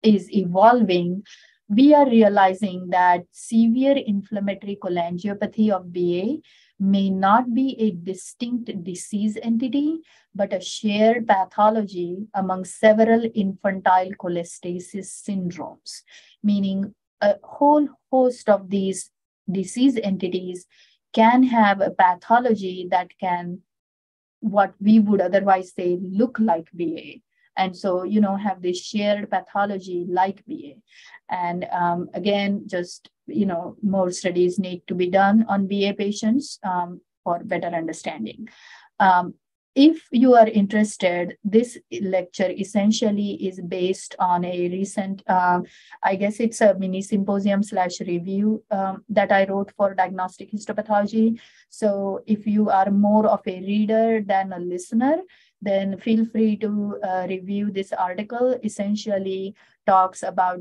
is evolving, we are realizing that severe inflammatory cholangiopathy of BA may not be a distinct disease entity, but a shared pathology among several infantile cholestasis syndromes, meaning a whole host of these disease entities can have a pathology that can, what we would otherwise say, look like BA. And so, you know, have this shared pathology like BA. And um, again, just you know, more studies need to be done on BA patients um, for better understanding. Um, if you are interested, this lecture essentially is based on a recent, uh, I guess it's a mini symposium slash review um, that I wrote for diagnostic histopathology. So if you are more of a reader than a listener, then feel free to uh, review this article. Essentially talks about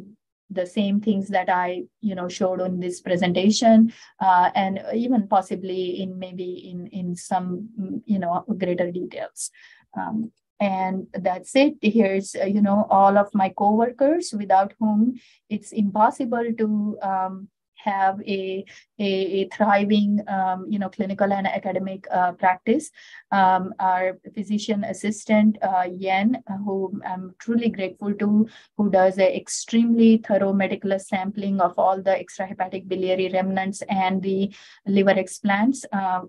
the same things that I, you know, showed on this presentation, uh, and even possibly in maybe in in some, you know, greater details. Um, and that's it. Here's, uh, you know, all of my coworkers without whom it's impossible to um, have a, a, a thriving, um, you know, clinical and academic uh, practice. Um, our physician assistant, uh, Yen, who I'm truly grateful to, who does an extremely thorough meticulous sampling of all the extrahepatic biliary remnants and the liver explants. Uh,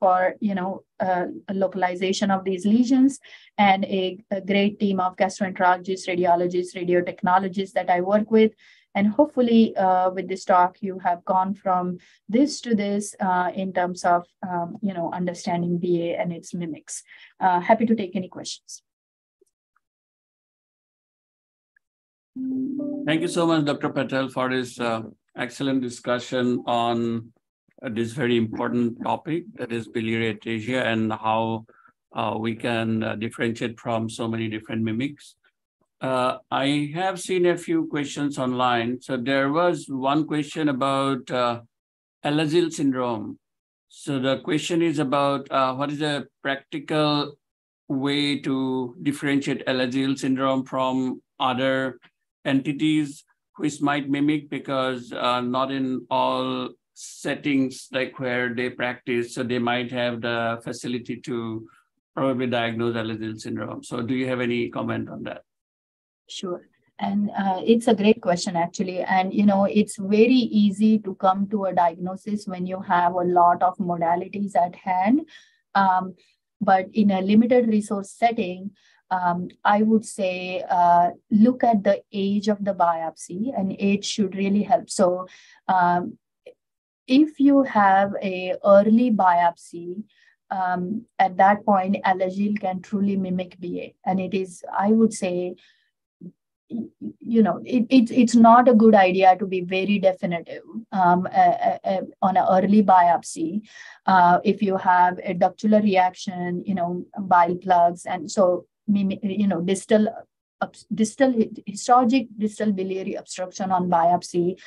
for you know uh, localization of these lesions and a, a, great team of gastroenterologists radiologists radiotechnologists that i work with and hopefully uh, with this talk, you have gone from this to this uh, in terms of, um, you know, understanding BA and its mimics. Uh, happy to take any questions. Thank you so much, Dr. Patel, for this uh, excellent discussion on uh, this very important topic that is biliary atresia and how uh, we can differentiate from so many different mimics. Uh, I have seen a few questions online. So there was one question about uh, syndrome. So the question is about uh, what is a practical way to differentiate Alagille syndrome from other entities which might mimic because uh, not in all settings like where they practice, so they might have the facility to probably diagnose Alagille syndrome. So do you have any comment on that? Sure. And uh, it's a great question, actually. And, you know, it's very easy to come to a diagnosis when you have a lot of modalities at hand. Um, but in a limited resource setting, um, I would say uh, look at the age of the biopsy, and age should really help. So, um, if you have a early biopsy, um, at that point, Alagille can truly mimic BA, and it is, I would say, you know it, it, it's not a good idea to be very definitive um, uh, uh, on an early biopsy uh, if you have a ductular reaction you know bile plugs and so you know distal distal histologic distal biliary obstruction on biopsy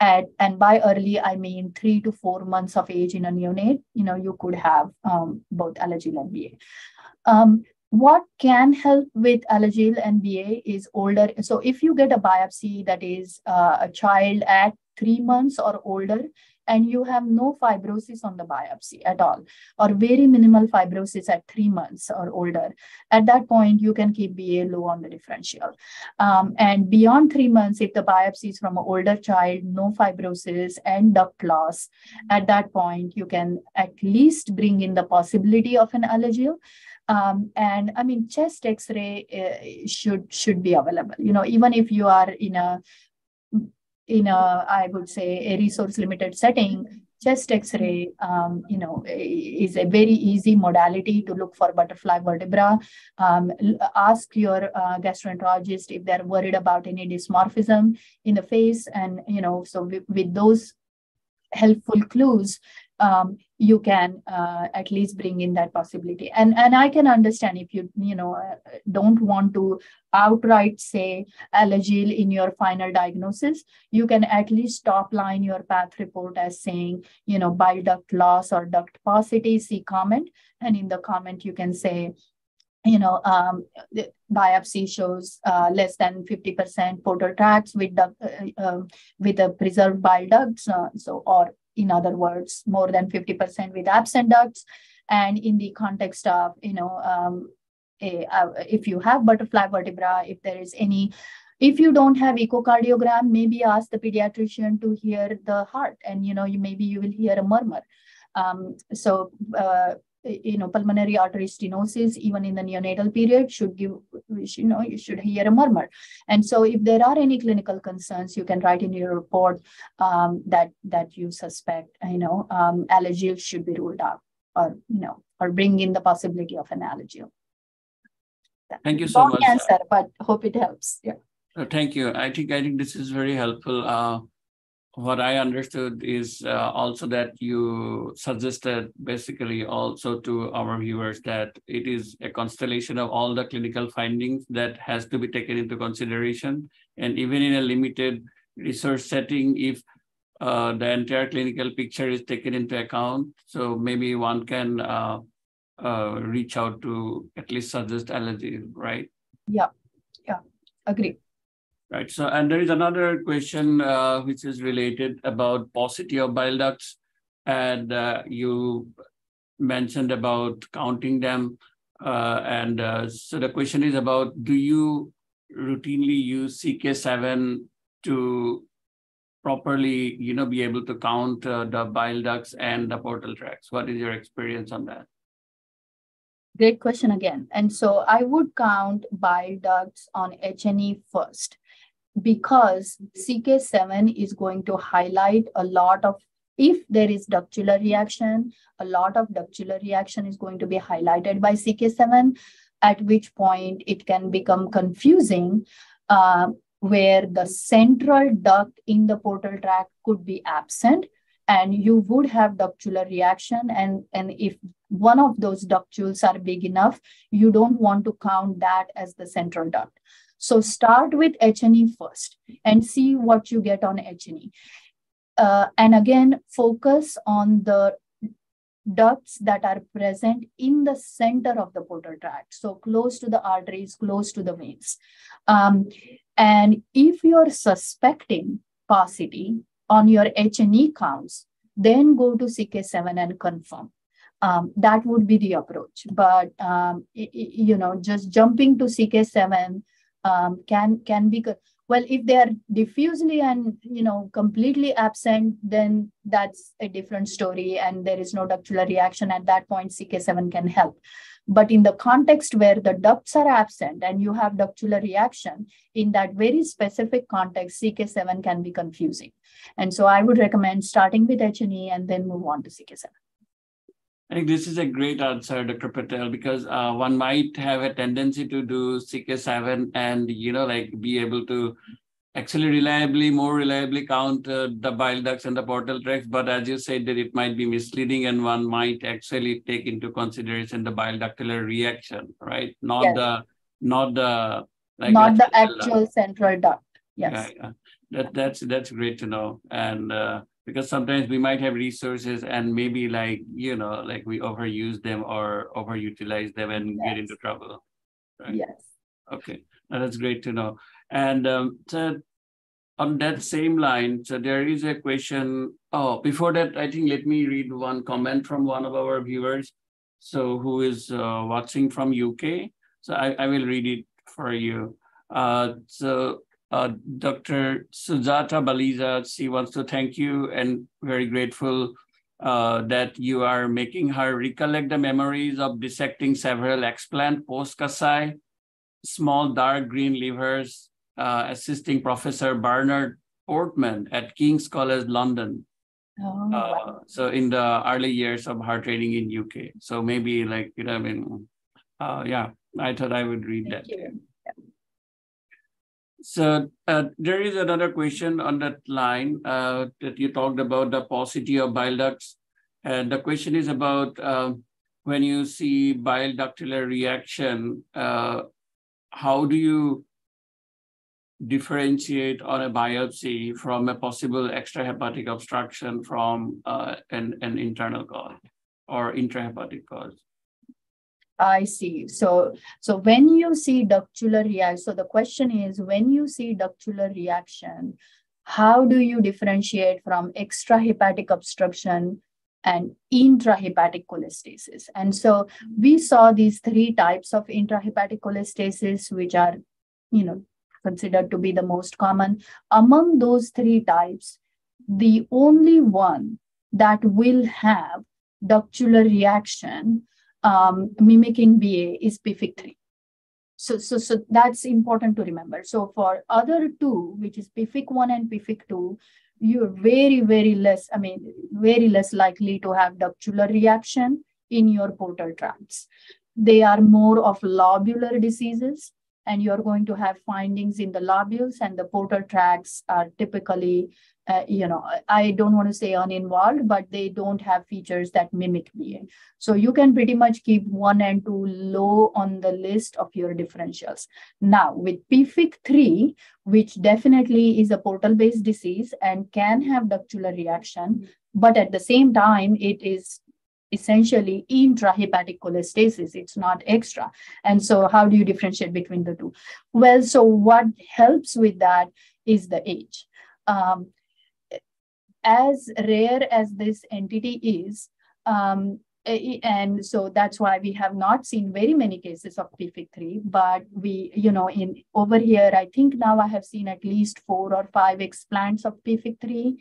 at, and by early i mean three to four months of age in a neonate you know you could have um, both Alagille and ba um, what can help with Alagille and BA is older. So if you get a biopsy that is uh, a child at three months or older, and you have no fibrosis on the biopsy at all, or very minimal fibrosis at three months or older, at that point, you can keep BA low on the differential. Um, and beyond three months, if the biopsy is from an older child, no fibrosis and duct loss, at that point, you can at least bring in the possibility of an Alagille. Um, and I mean, chest X-ray uh, should should be available. You know, even if you are in a in a I would say a resource limited setting, chest X-ray, um, you know, is a very easy modality to look for butterfly vertebra. Um, ask your uh, gastroenterologist if they're worried about any dysmorphism in the face, and you know, so with, with those helpful clues, um, you can uh, at least bring in that possibility and and i can understand if you you know don't want to outright say Alagille in your final diagnosis you can at least top line your path report as saying you know bile duct loss or duct paucity see comment and in the comment you can say you know, um, biopsy shows uh, less than 50% portal tracts with the, uh, uh, with a preserved bile ducts. So, or in other words, more than 50% with absent ducts. And in the context of, you know, um, a, if you have butterfly vertebra, if there is any, if you don't have echocardiogram, maybe ask the pediatrician to hear the heart and, you know, you maybe you will hear a murmur. Um, so uh, you know, pulmonary artery stenosis, even in the neonatal period, should give, you know, you should hear a murmur. And so if there are any clinical concerns, you can write in your report um, that, that you suspect, you know, um, Alagille should be ruled out or, you know, or bring in the possibility of an Alagille. Thank you so Long much. answer, but hope it helps. Yeah. Uh, thank you. I think I think this is very helpful. Uh, what I understood is uh, also that you suggested basically also to our viewers that it is a constellation of all the clinical findings that has to be taken into consideration. And even in a limited research setting, if uh, the entire clinical picture is taken into account, so maybe one can uh, uh reach out to at least suggest Alagille, right? Yeah, yeah, agree. Right. So, and there is another question uh, which is related about paucity of bile ducts, and uh, you mentioned about counting them. Uh, and uh, so the question is about: Do you routinely use CK7 to properly, you know, be able to count uh, the bile ducts and the portal tracts? What is your experience on that? Great question again. And so I would count bile ducts on H&E first because CK7 is going to highlight a lot of, if there is ductular reaction, a lot of ductular reaction is going to be highlighted by CK7, at which point it can become confusing uh, where the central duct in the portal tract could be absent and you would have ductular reaction and, and if one of those ductules are big enough, you don't want to count that as the central duct. So start with H&E first and see what you get on H&E. Uh, and again, focus on the ducts that are present in the center of the portal tract. So close to the arteries, close to the veins. Um, and if you're suspecting paucity on your H&E counts, then go to CK7 and confirm. Um, that would be the approach. But, um, you know, just jumping to CK7 um, can can be well if they are diffusely and you know completely absent then that's a different story and there is no ductular reaction. At that point ck7 can help. But in the context where the ducts are absent and you have ductular reaction in that very specific context ck7 can be confusing. And so i would recommend starting with H&E and then move on to ck7 I think this is a great answer, Dr. Patel, because uh, one might have a tendency to do CK7 and, you know, like be able to actually reliably, more reliably count uh, the bile ducts and the portal tracts. But as you said, that it might be misleading and one might actually take into consideration the bile ductular reaction, right? Not yes. the, not the, like not the actual duct. central duct. Yes. Yeah, yeah. That, that's, that's great to know. And, uh, because sometimes we might have resources and maybe like you know like we overuse them or overutilize them and yes. get into trouble right? yes. Okay. Now, that's great to know. And um, so on that same line so there is a question oh before that i think let me read one comment from one of our viewers. So who is uh, watching from uk so I, I will read it for you. Uh, so uh, Dr. Sujata Baliza, she wants to thank you and very grateful uh, that you are making her recollect the memories of dissecting several explant post-Kasai, small dark green livers, uh, assisting Professor Bernard Portmann at King's College London. Oh, wow. so in the early years of her training in UK. So maybe like, you know, I mean, uh, yeah, I thought I would read thank that. You. So uh, there is another question on that line uh, that you talked about the paucity of bile ducts. And the question is about uh, when you see bile ductular reaction, uh, how do you differentiate on a biopsy from a possible extrahepatic obstruction from uh, an, an internal cause or intrahepatic cause? I see. So, so when you see ductular reaction, so the question is when you see ductular reaction, how do you differentiate from extrahepatic obstruction and intrahepatic cholestasis? And so we saw these three types of intrahepatic cholestasis, which are, you know, considered to be the most common. Among those three types, the only one that will have ductular reaction um, mimicking BA is PFIC3. So, so, so that's important to remember. So for other two, which is PFIC1 and PFIC2, you're very, very less, I mean, very less likely to have ductular reaction in your portal tracts. They are more of lobular diseases, and you're going to have findings in the lobules, and the portal tracts are typically uh, you know, I don't want to say uninvolved, but they don't have features that mimic BA. So you can pretty much keep one and two low on the list of your differentials. Now with PFIC3, which definitely is a portal-based disease and can have ductular reaction, but at the same time, it is essentially intrahepatic cholestasis. It's not extra. And so how do you differentiate between the two? Well, so what helps with that is the age. Um, as rare as this entity is, um, and so that's why we have not seen very many cases of PFIC3, but we, you know, in over here, I think now I have seen at least four or five explants of PFIC3.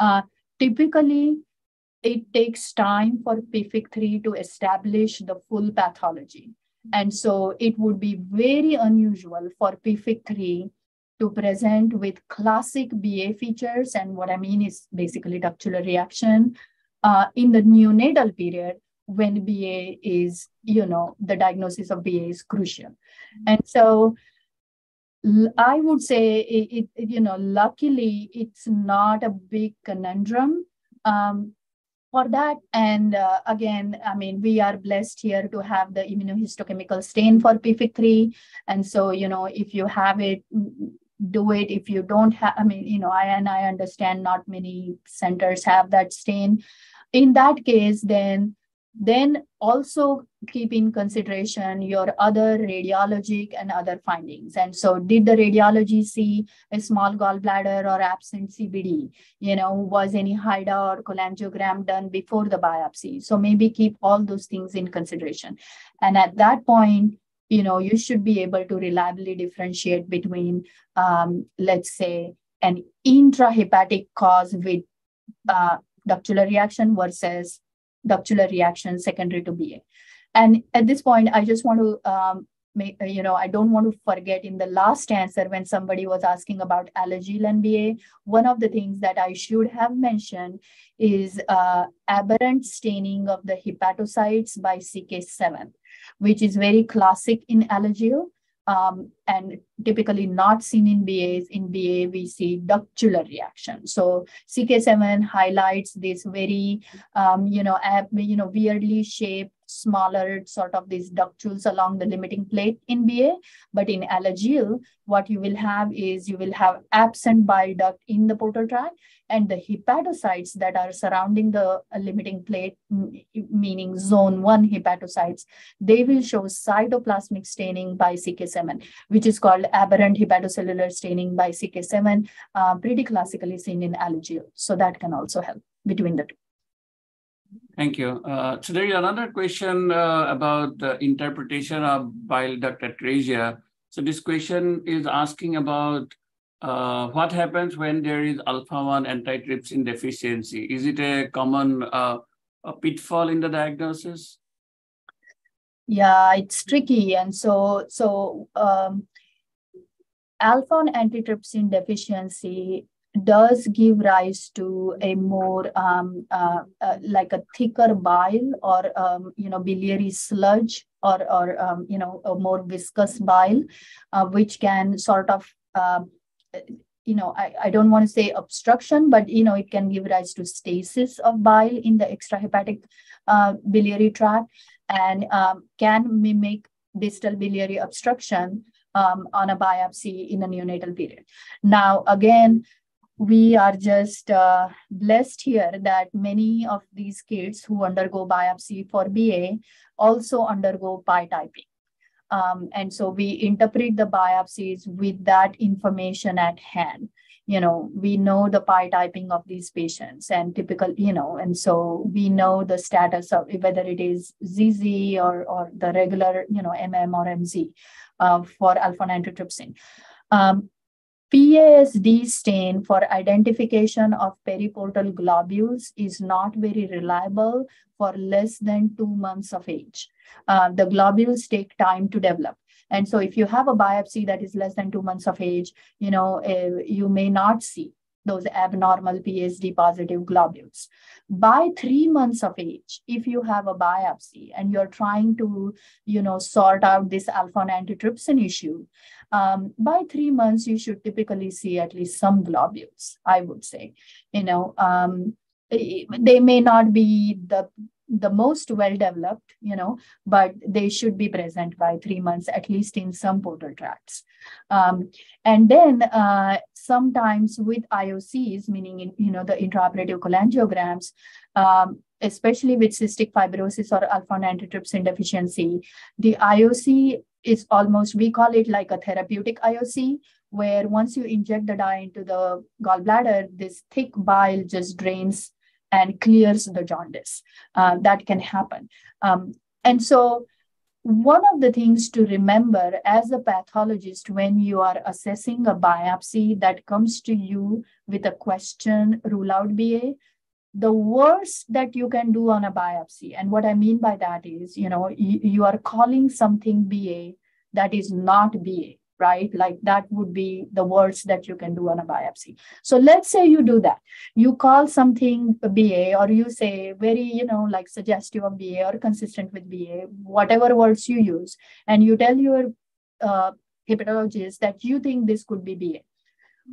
Uh, typically, it takes time for PFIC3 to establish the full pathology. And so it would be very unusual for PFIC3 to present with classic BA features. And what I mean is basically ductular reaction uh, in the neonatal period when BA is, you know, the diagnosis of BA is crucial. And so I would say, it, it you know, luckily it's not a big conundrum. Um, for that. And uh, again, I mean, we are blessed here to have the immunohistochemical stain for PFIC3. And so, you know, if you have it, do it if you don't have i mean you know i and i understand not many centers have that stain in that case then then also keep in consideration your other radiologic and other findings. And so did the radiology see a small gallbladder or absent cbd you know was any HIDA or cholangiogram done before the biopsy? So maybe keep all those things in consideration. And at that point you know you should be able to reliably differentiate between um, let's say an intrahepatic cause with uh, ductular reaction versus ductular reaction secondary to ba and at this point i just want to um, make, you know, I don't want to forget in the last answer when somebody was asking about Alagille and BA, one of the things that I should have mentioned is uh, aberrant staining of the hepatocytes by CK7 which is very classic in Alagille um, and typically not seen in BAs. In BA, we see ductular reaction. So CK7 highlights this very, um, you know, ab, you know, weirdly shaped smaller sort of these ductules along the limiting plate in BA. But in Alagille, what you will have is you will have absent bile duct in the portal tract and the hepatocytes that are surrounding the uh, limiting plate, meaning zone one hepatocytes, they will show cytoplasmic staining by CK7, which is called aberrant hepatocellular staining by CK7, uh, pretty classically seen in Alagille. So that can also help between the two. Thank you. Uh, so there is another question uh, about the interpretation of bile duct atresia. So this question is asking about uh, what happens when there is alpha-1 antitrypsin deficiency? Is it a common uh, a pitfall in the diagnosis? Yeah, it's tricky. And so, so um, alpha-1 antitrypsin deficiency does give rise to a more um, uh, uh, like a thicker bile or um, you know biliary sludge or or um, you know a more viscous bile, uh, which can sort of uh, you know, I, I don't want to say obstruction, but, you know, it can give rise to stasis of bile in the extrahepatic uh, biliary tract and um, can mimic distal biliary obstruction um, on a biopsy in a neonatal period. Now, again, we are just uh, blessed here that many of these kids who undergo biopsy for BA also undergo PI typing. Um, and so we interpret the biopsies with that information at hand. You know, we know the PI typing of these patients and typical, you know, and so we know the status of whether it is ZZ or, or the regular, you know, MM or MZ uh, for alpha-1 antitrypsin. Um, PASD stain for identification of periportal globules is not very reliable for less than two months of age. Uh, the globules take time to develop. And so if you have a biopsy that is less than two months of age, you know, uh, you may not see those abnormal PASD positive globules. By three months of age, if you have a biopsy and you're trying to, you know, sort out this alpha-1 antitrypsin issue, um, by three months, you should typically see at least some globules, I would say. You know, um, they may not be the the most well developed, you know, but they should be present by three months, at least in some portal tracts. Um, and then uh, sometimes with IOCs, meaning, in, you know, the intraoperative cholangiograms, um, especially with cystic fibrosis or alpha-1 antitrypsin deficiency, the IOC is almost, we call it like a therapeutic IOC, where once you inject the dye into the gallbladder, this thick bile just drains and clears the jaundice. Uh, that can happen. Um, and so, one of the things to remember as a pathologist when you are assessing a biopsy that comes to you with a question, rule out BA, the worst that you can do on a biopsy, and what I mean by that is, you know, you, you are calling something BA that is not BA right? Like that would be the worst that you can do on a biopsy. So let's say you do that. You call something BA or you say very, you know, like suggestive of BA or consistent with BA, whatever words you use, and you tell your uh, hepatologist that you think this could be BA.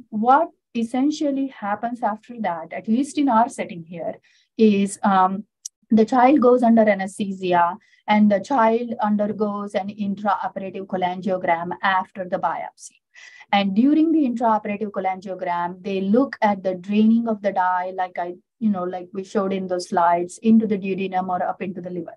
What essentially happens after that, at least in our setting here, is um, the child goes under anesthesia and the child undergoes an intraoperative cholangiogram after the biopsy. And during the intraoperative cholangiogram, they look at the draining of the dye, like I, you know, like we showed in those slides, into the duodenum or up into the liver.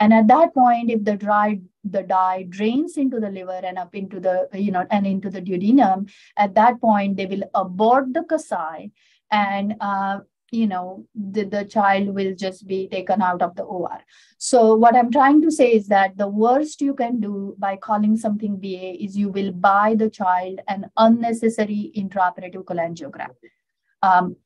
And at that point, if the dry the dye drains into the liver and up into the, you know, and into the duodenum, at that point they will abort the Kasai and uh, you know the, the child will just be taken out of the or so what i'm trying to say is that the worst you can do by calling something ba is you will buy the child an unnecessary intraoperative cholangiogram. Um,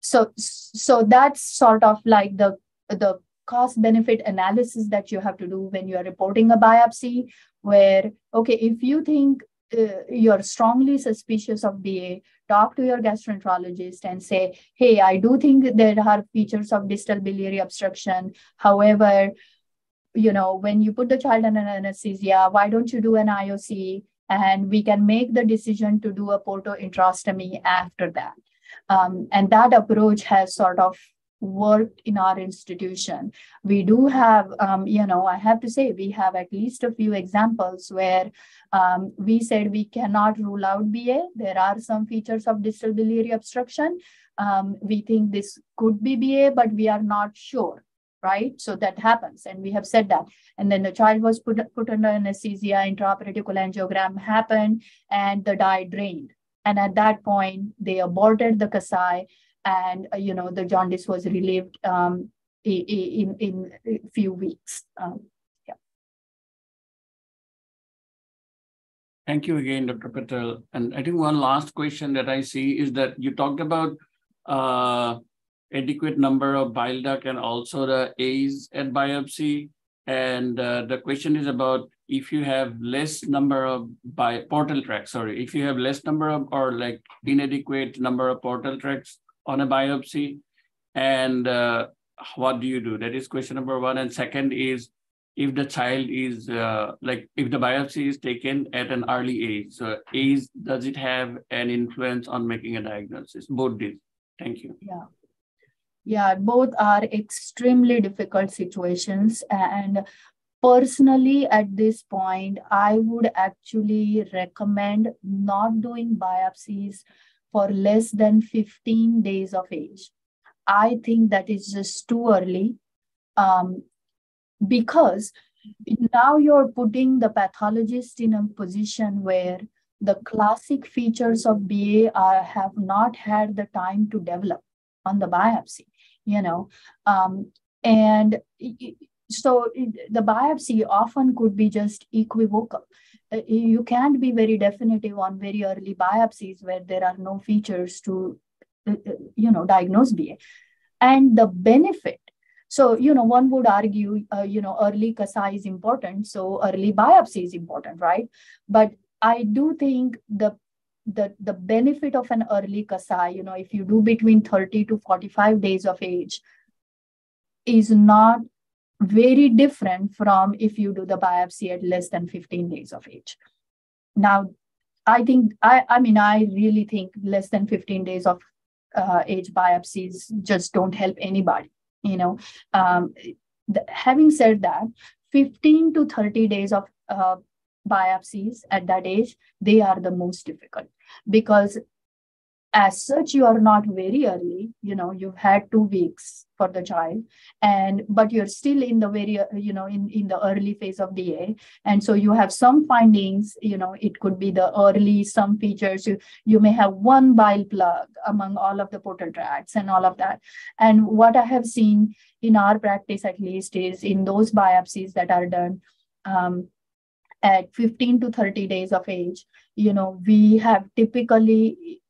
so so that's sort of like the the cost benefit analysis that you have to do when you are reporting a biopsy where okay if you think uh, you're strongly suspicious of BA, talk to your gastroenterologist and say, hey, I do think there are features of distal biliary obstruction. However, you know, when you put the child under anesthesia, why don't you do an IOC? And we can make the decision to do a portoenterostomy after that. Um, and that approach has sort of worked in our institution. We do have, um, you know, I have to say, we have at least a few examples where um, we said we cannot rule out BA. There are some features of distal biliary obstruction. Um, we think this could be BA, but we are not sure, right? So that happens, and we have said that. And then the child was put, put under anesthesia, intraoperative cholangiogram happened, and the dye drained. And at that point, they aborted the Kasai and uh, you know the jaundice was relieved um, in in a few weeks. Um. Thank you again, Dr. Patel. And I think one last question that I see is that you talked about uh, adequate number of bile duct and also the A's at biopsy. And uh, the question is about if you have less number of by portal tracts, sorry, if you have less number of or like inadequate number of portal tracts, on a biopsy? And uh, what do you do? That is question number one. And second is if the child is uh, like if the biopsy is taken at an early age, so age does it have an influence on making a diagnosis? Both these. Thank you. Yeah. Yeah, both are extremely difficult situations. And personally, at this point, I would actually recommend not doing biopsies for less than 15 days of age. I think that is just too early um, because now you're putting the pathologist in a position where the classic features of BA are, have not had the time to develop on the biopsy, you know. Um, and so the biopsy often could be just equivocal. Uh, you can't be very definitive on very early biopsies where there are no features to, uh, uh, you know, diagnose BA. And the benefit so, you know, one would argue, uh, you know, early Kasai is important, so early biopsy is important, right? But I do think the the the benefit of an early Kasai, you know, if you do between 30 to 45 days of age, is not very different from if you do the biopsy at less than 15 days of age. Now, I think I I mean I really think less than 15 days of uh, age biopsies just don't help anybody you know um, having said that 15 to 30 days of uh, biopsies at that age they are the most difficult because as such you are not very early you know you've had two weeks for the child and but you're still in the very you know in in the early phase of ba and so you have some findings you know it could be the early some features you you may have one bile plug among all of the portal tracts and all of that. And what i have seen in our practice at least is in those biopsies that are done um, at 15 to 30 days of age you know we have typically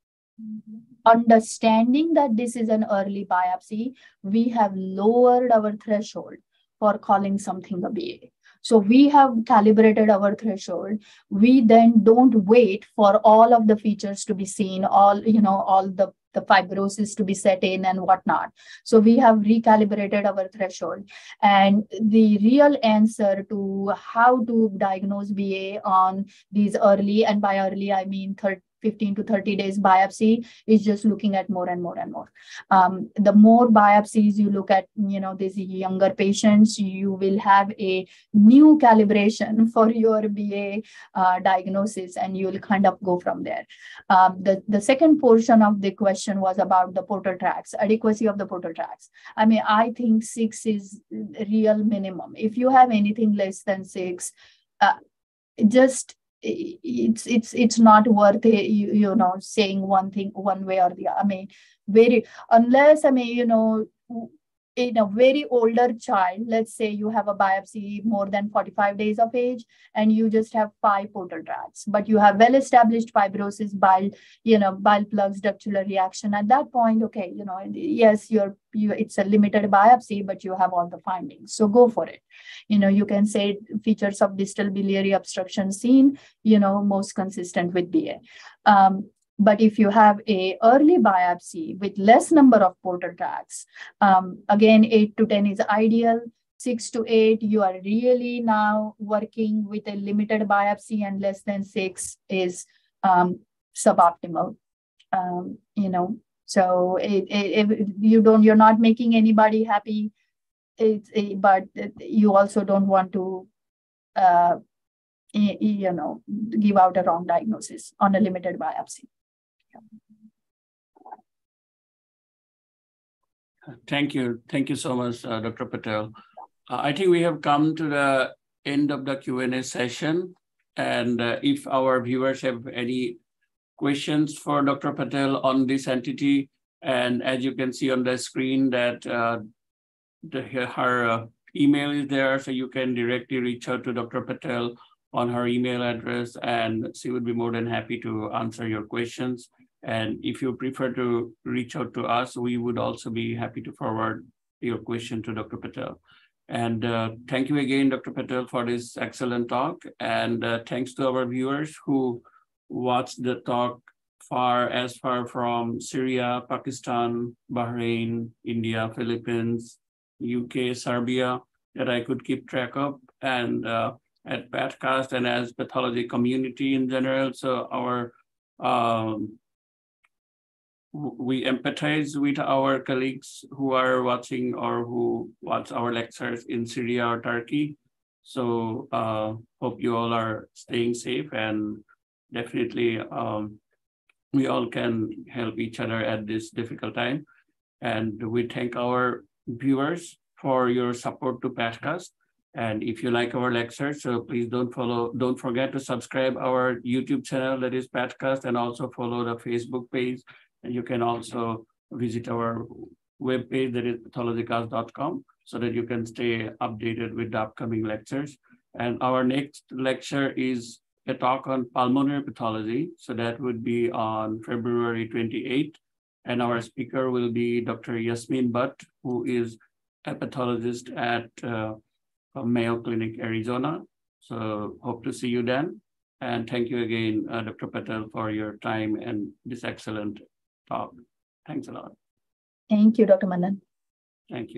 understanding that this is an early biopsy, we have lowered our threshold for calling something a BA. So we have calibrated our threshold. We then don't wait for all of the features to be seen, all, you know, all the the fibrosis to be set in and whatnot. So we have recalibrated our threshold. And the real answer to how to diagnose BA on these early, and by early, I mean 30, 15 to 30 days biopsy is just looking at more and more and more. Um, the more biopsies you look at, you know, these younger patients, you will have a new calibration for your BA uh, diagnosis and you'll kind of go from there. Um, the, the second portion of the question was about the portal tracts, adequacy of the portal tracts. I mean, I think six is real minimum. If you have anything less than six, uh, just it's it's it's not worth it, you, you know saying one thing one way or the other. I mean, very unless I mean you know in a very older child, let's say you have a biopsy more than 45 days of age and you just have five portal tracts, but you have well-established fibrosis, bile, you know, bile plugs, ductular reaction. At that point, okay, you know, yes, you're you it's a limited biopsy, but you have all the findings. So go for it. You know, you can say features of distal biliary obstruction seen, you know, most consistent with BA. Um, but if you have a early biopsy with less number of portal tracts, um, again, eight to 10 is ideal. Six to eight, you are really now working with a limited biopsy and less than six is um, suboptimal. Um, you know, so it, it, if you don't, you're not making anybody happy. It, but you also don't want to uh, you know, give out a wrong diagnosis on a limited biopsy. Thank you. Thank you so much, uh, Dr. Patel. Uh, I think we have come to the end of the Q&A session. And uh, if our viewers have any questions for Dr. Patel on this entity, and as you can see on the screen that uh, the, her uh, email is there, so you can directly reach out to Dr. Patel on her email address, and she would be more than happy to answer your questions. And if you prefer to reach out to us, we would also be happy to forward your question to Dr. Patel. And uh, thank you again, Dr. Patel, for this excellent talk. And uh, thanks to our viewers who watched the talk far as far from Syria, Pakistan, Bahrain, India, Philippines, UK, Serbia, that I could keep track of. And uh, at pathCast and as pathology community in general. So our um, we empathize with our colleagues who are watching or who watch our lectures in Syria or Turkey. So uh, hope you all are staying safe and definitely um, we all can help each other at this difficult time. And we thank our viewers for your support to pathCast. And if you like our lectures, so please don't follow, don't forget to subscribe our YouTube channel that is pathCast and also follow the Facebook page you can also visit our webpage that is pathologycast.com so that you can stay updated with the upcoming lectures. And our next lecture is a talk on pulmonary pathology. So that would be on February 28th. And our speaker will be Dr. Yasmeen Butt, who is a pathologist at uh, Mayo Clinic, Arizona. So hope to see you then. And thank you again, uh, Dr. Patel, for your time and this excellent talk. Thanks a lot. Thank you, Dr. Mannan. Thank you.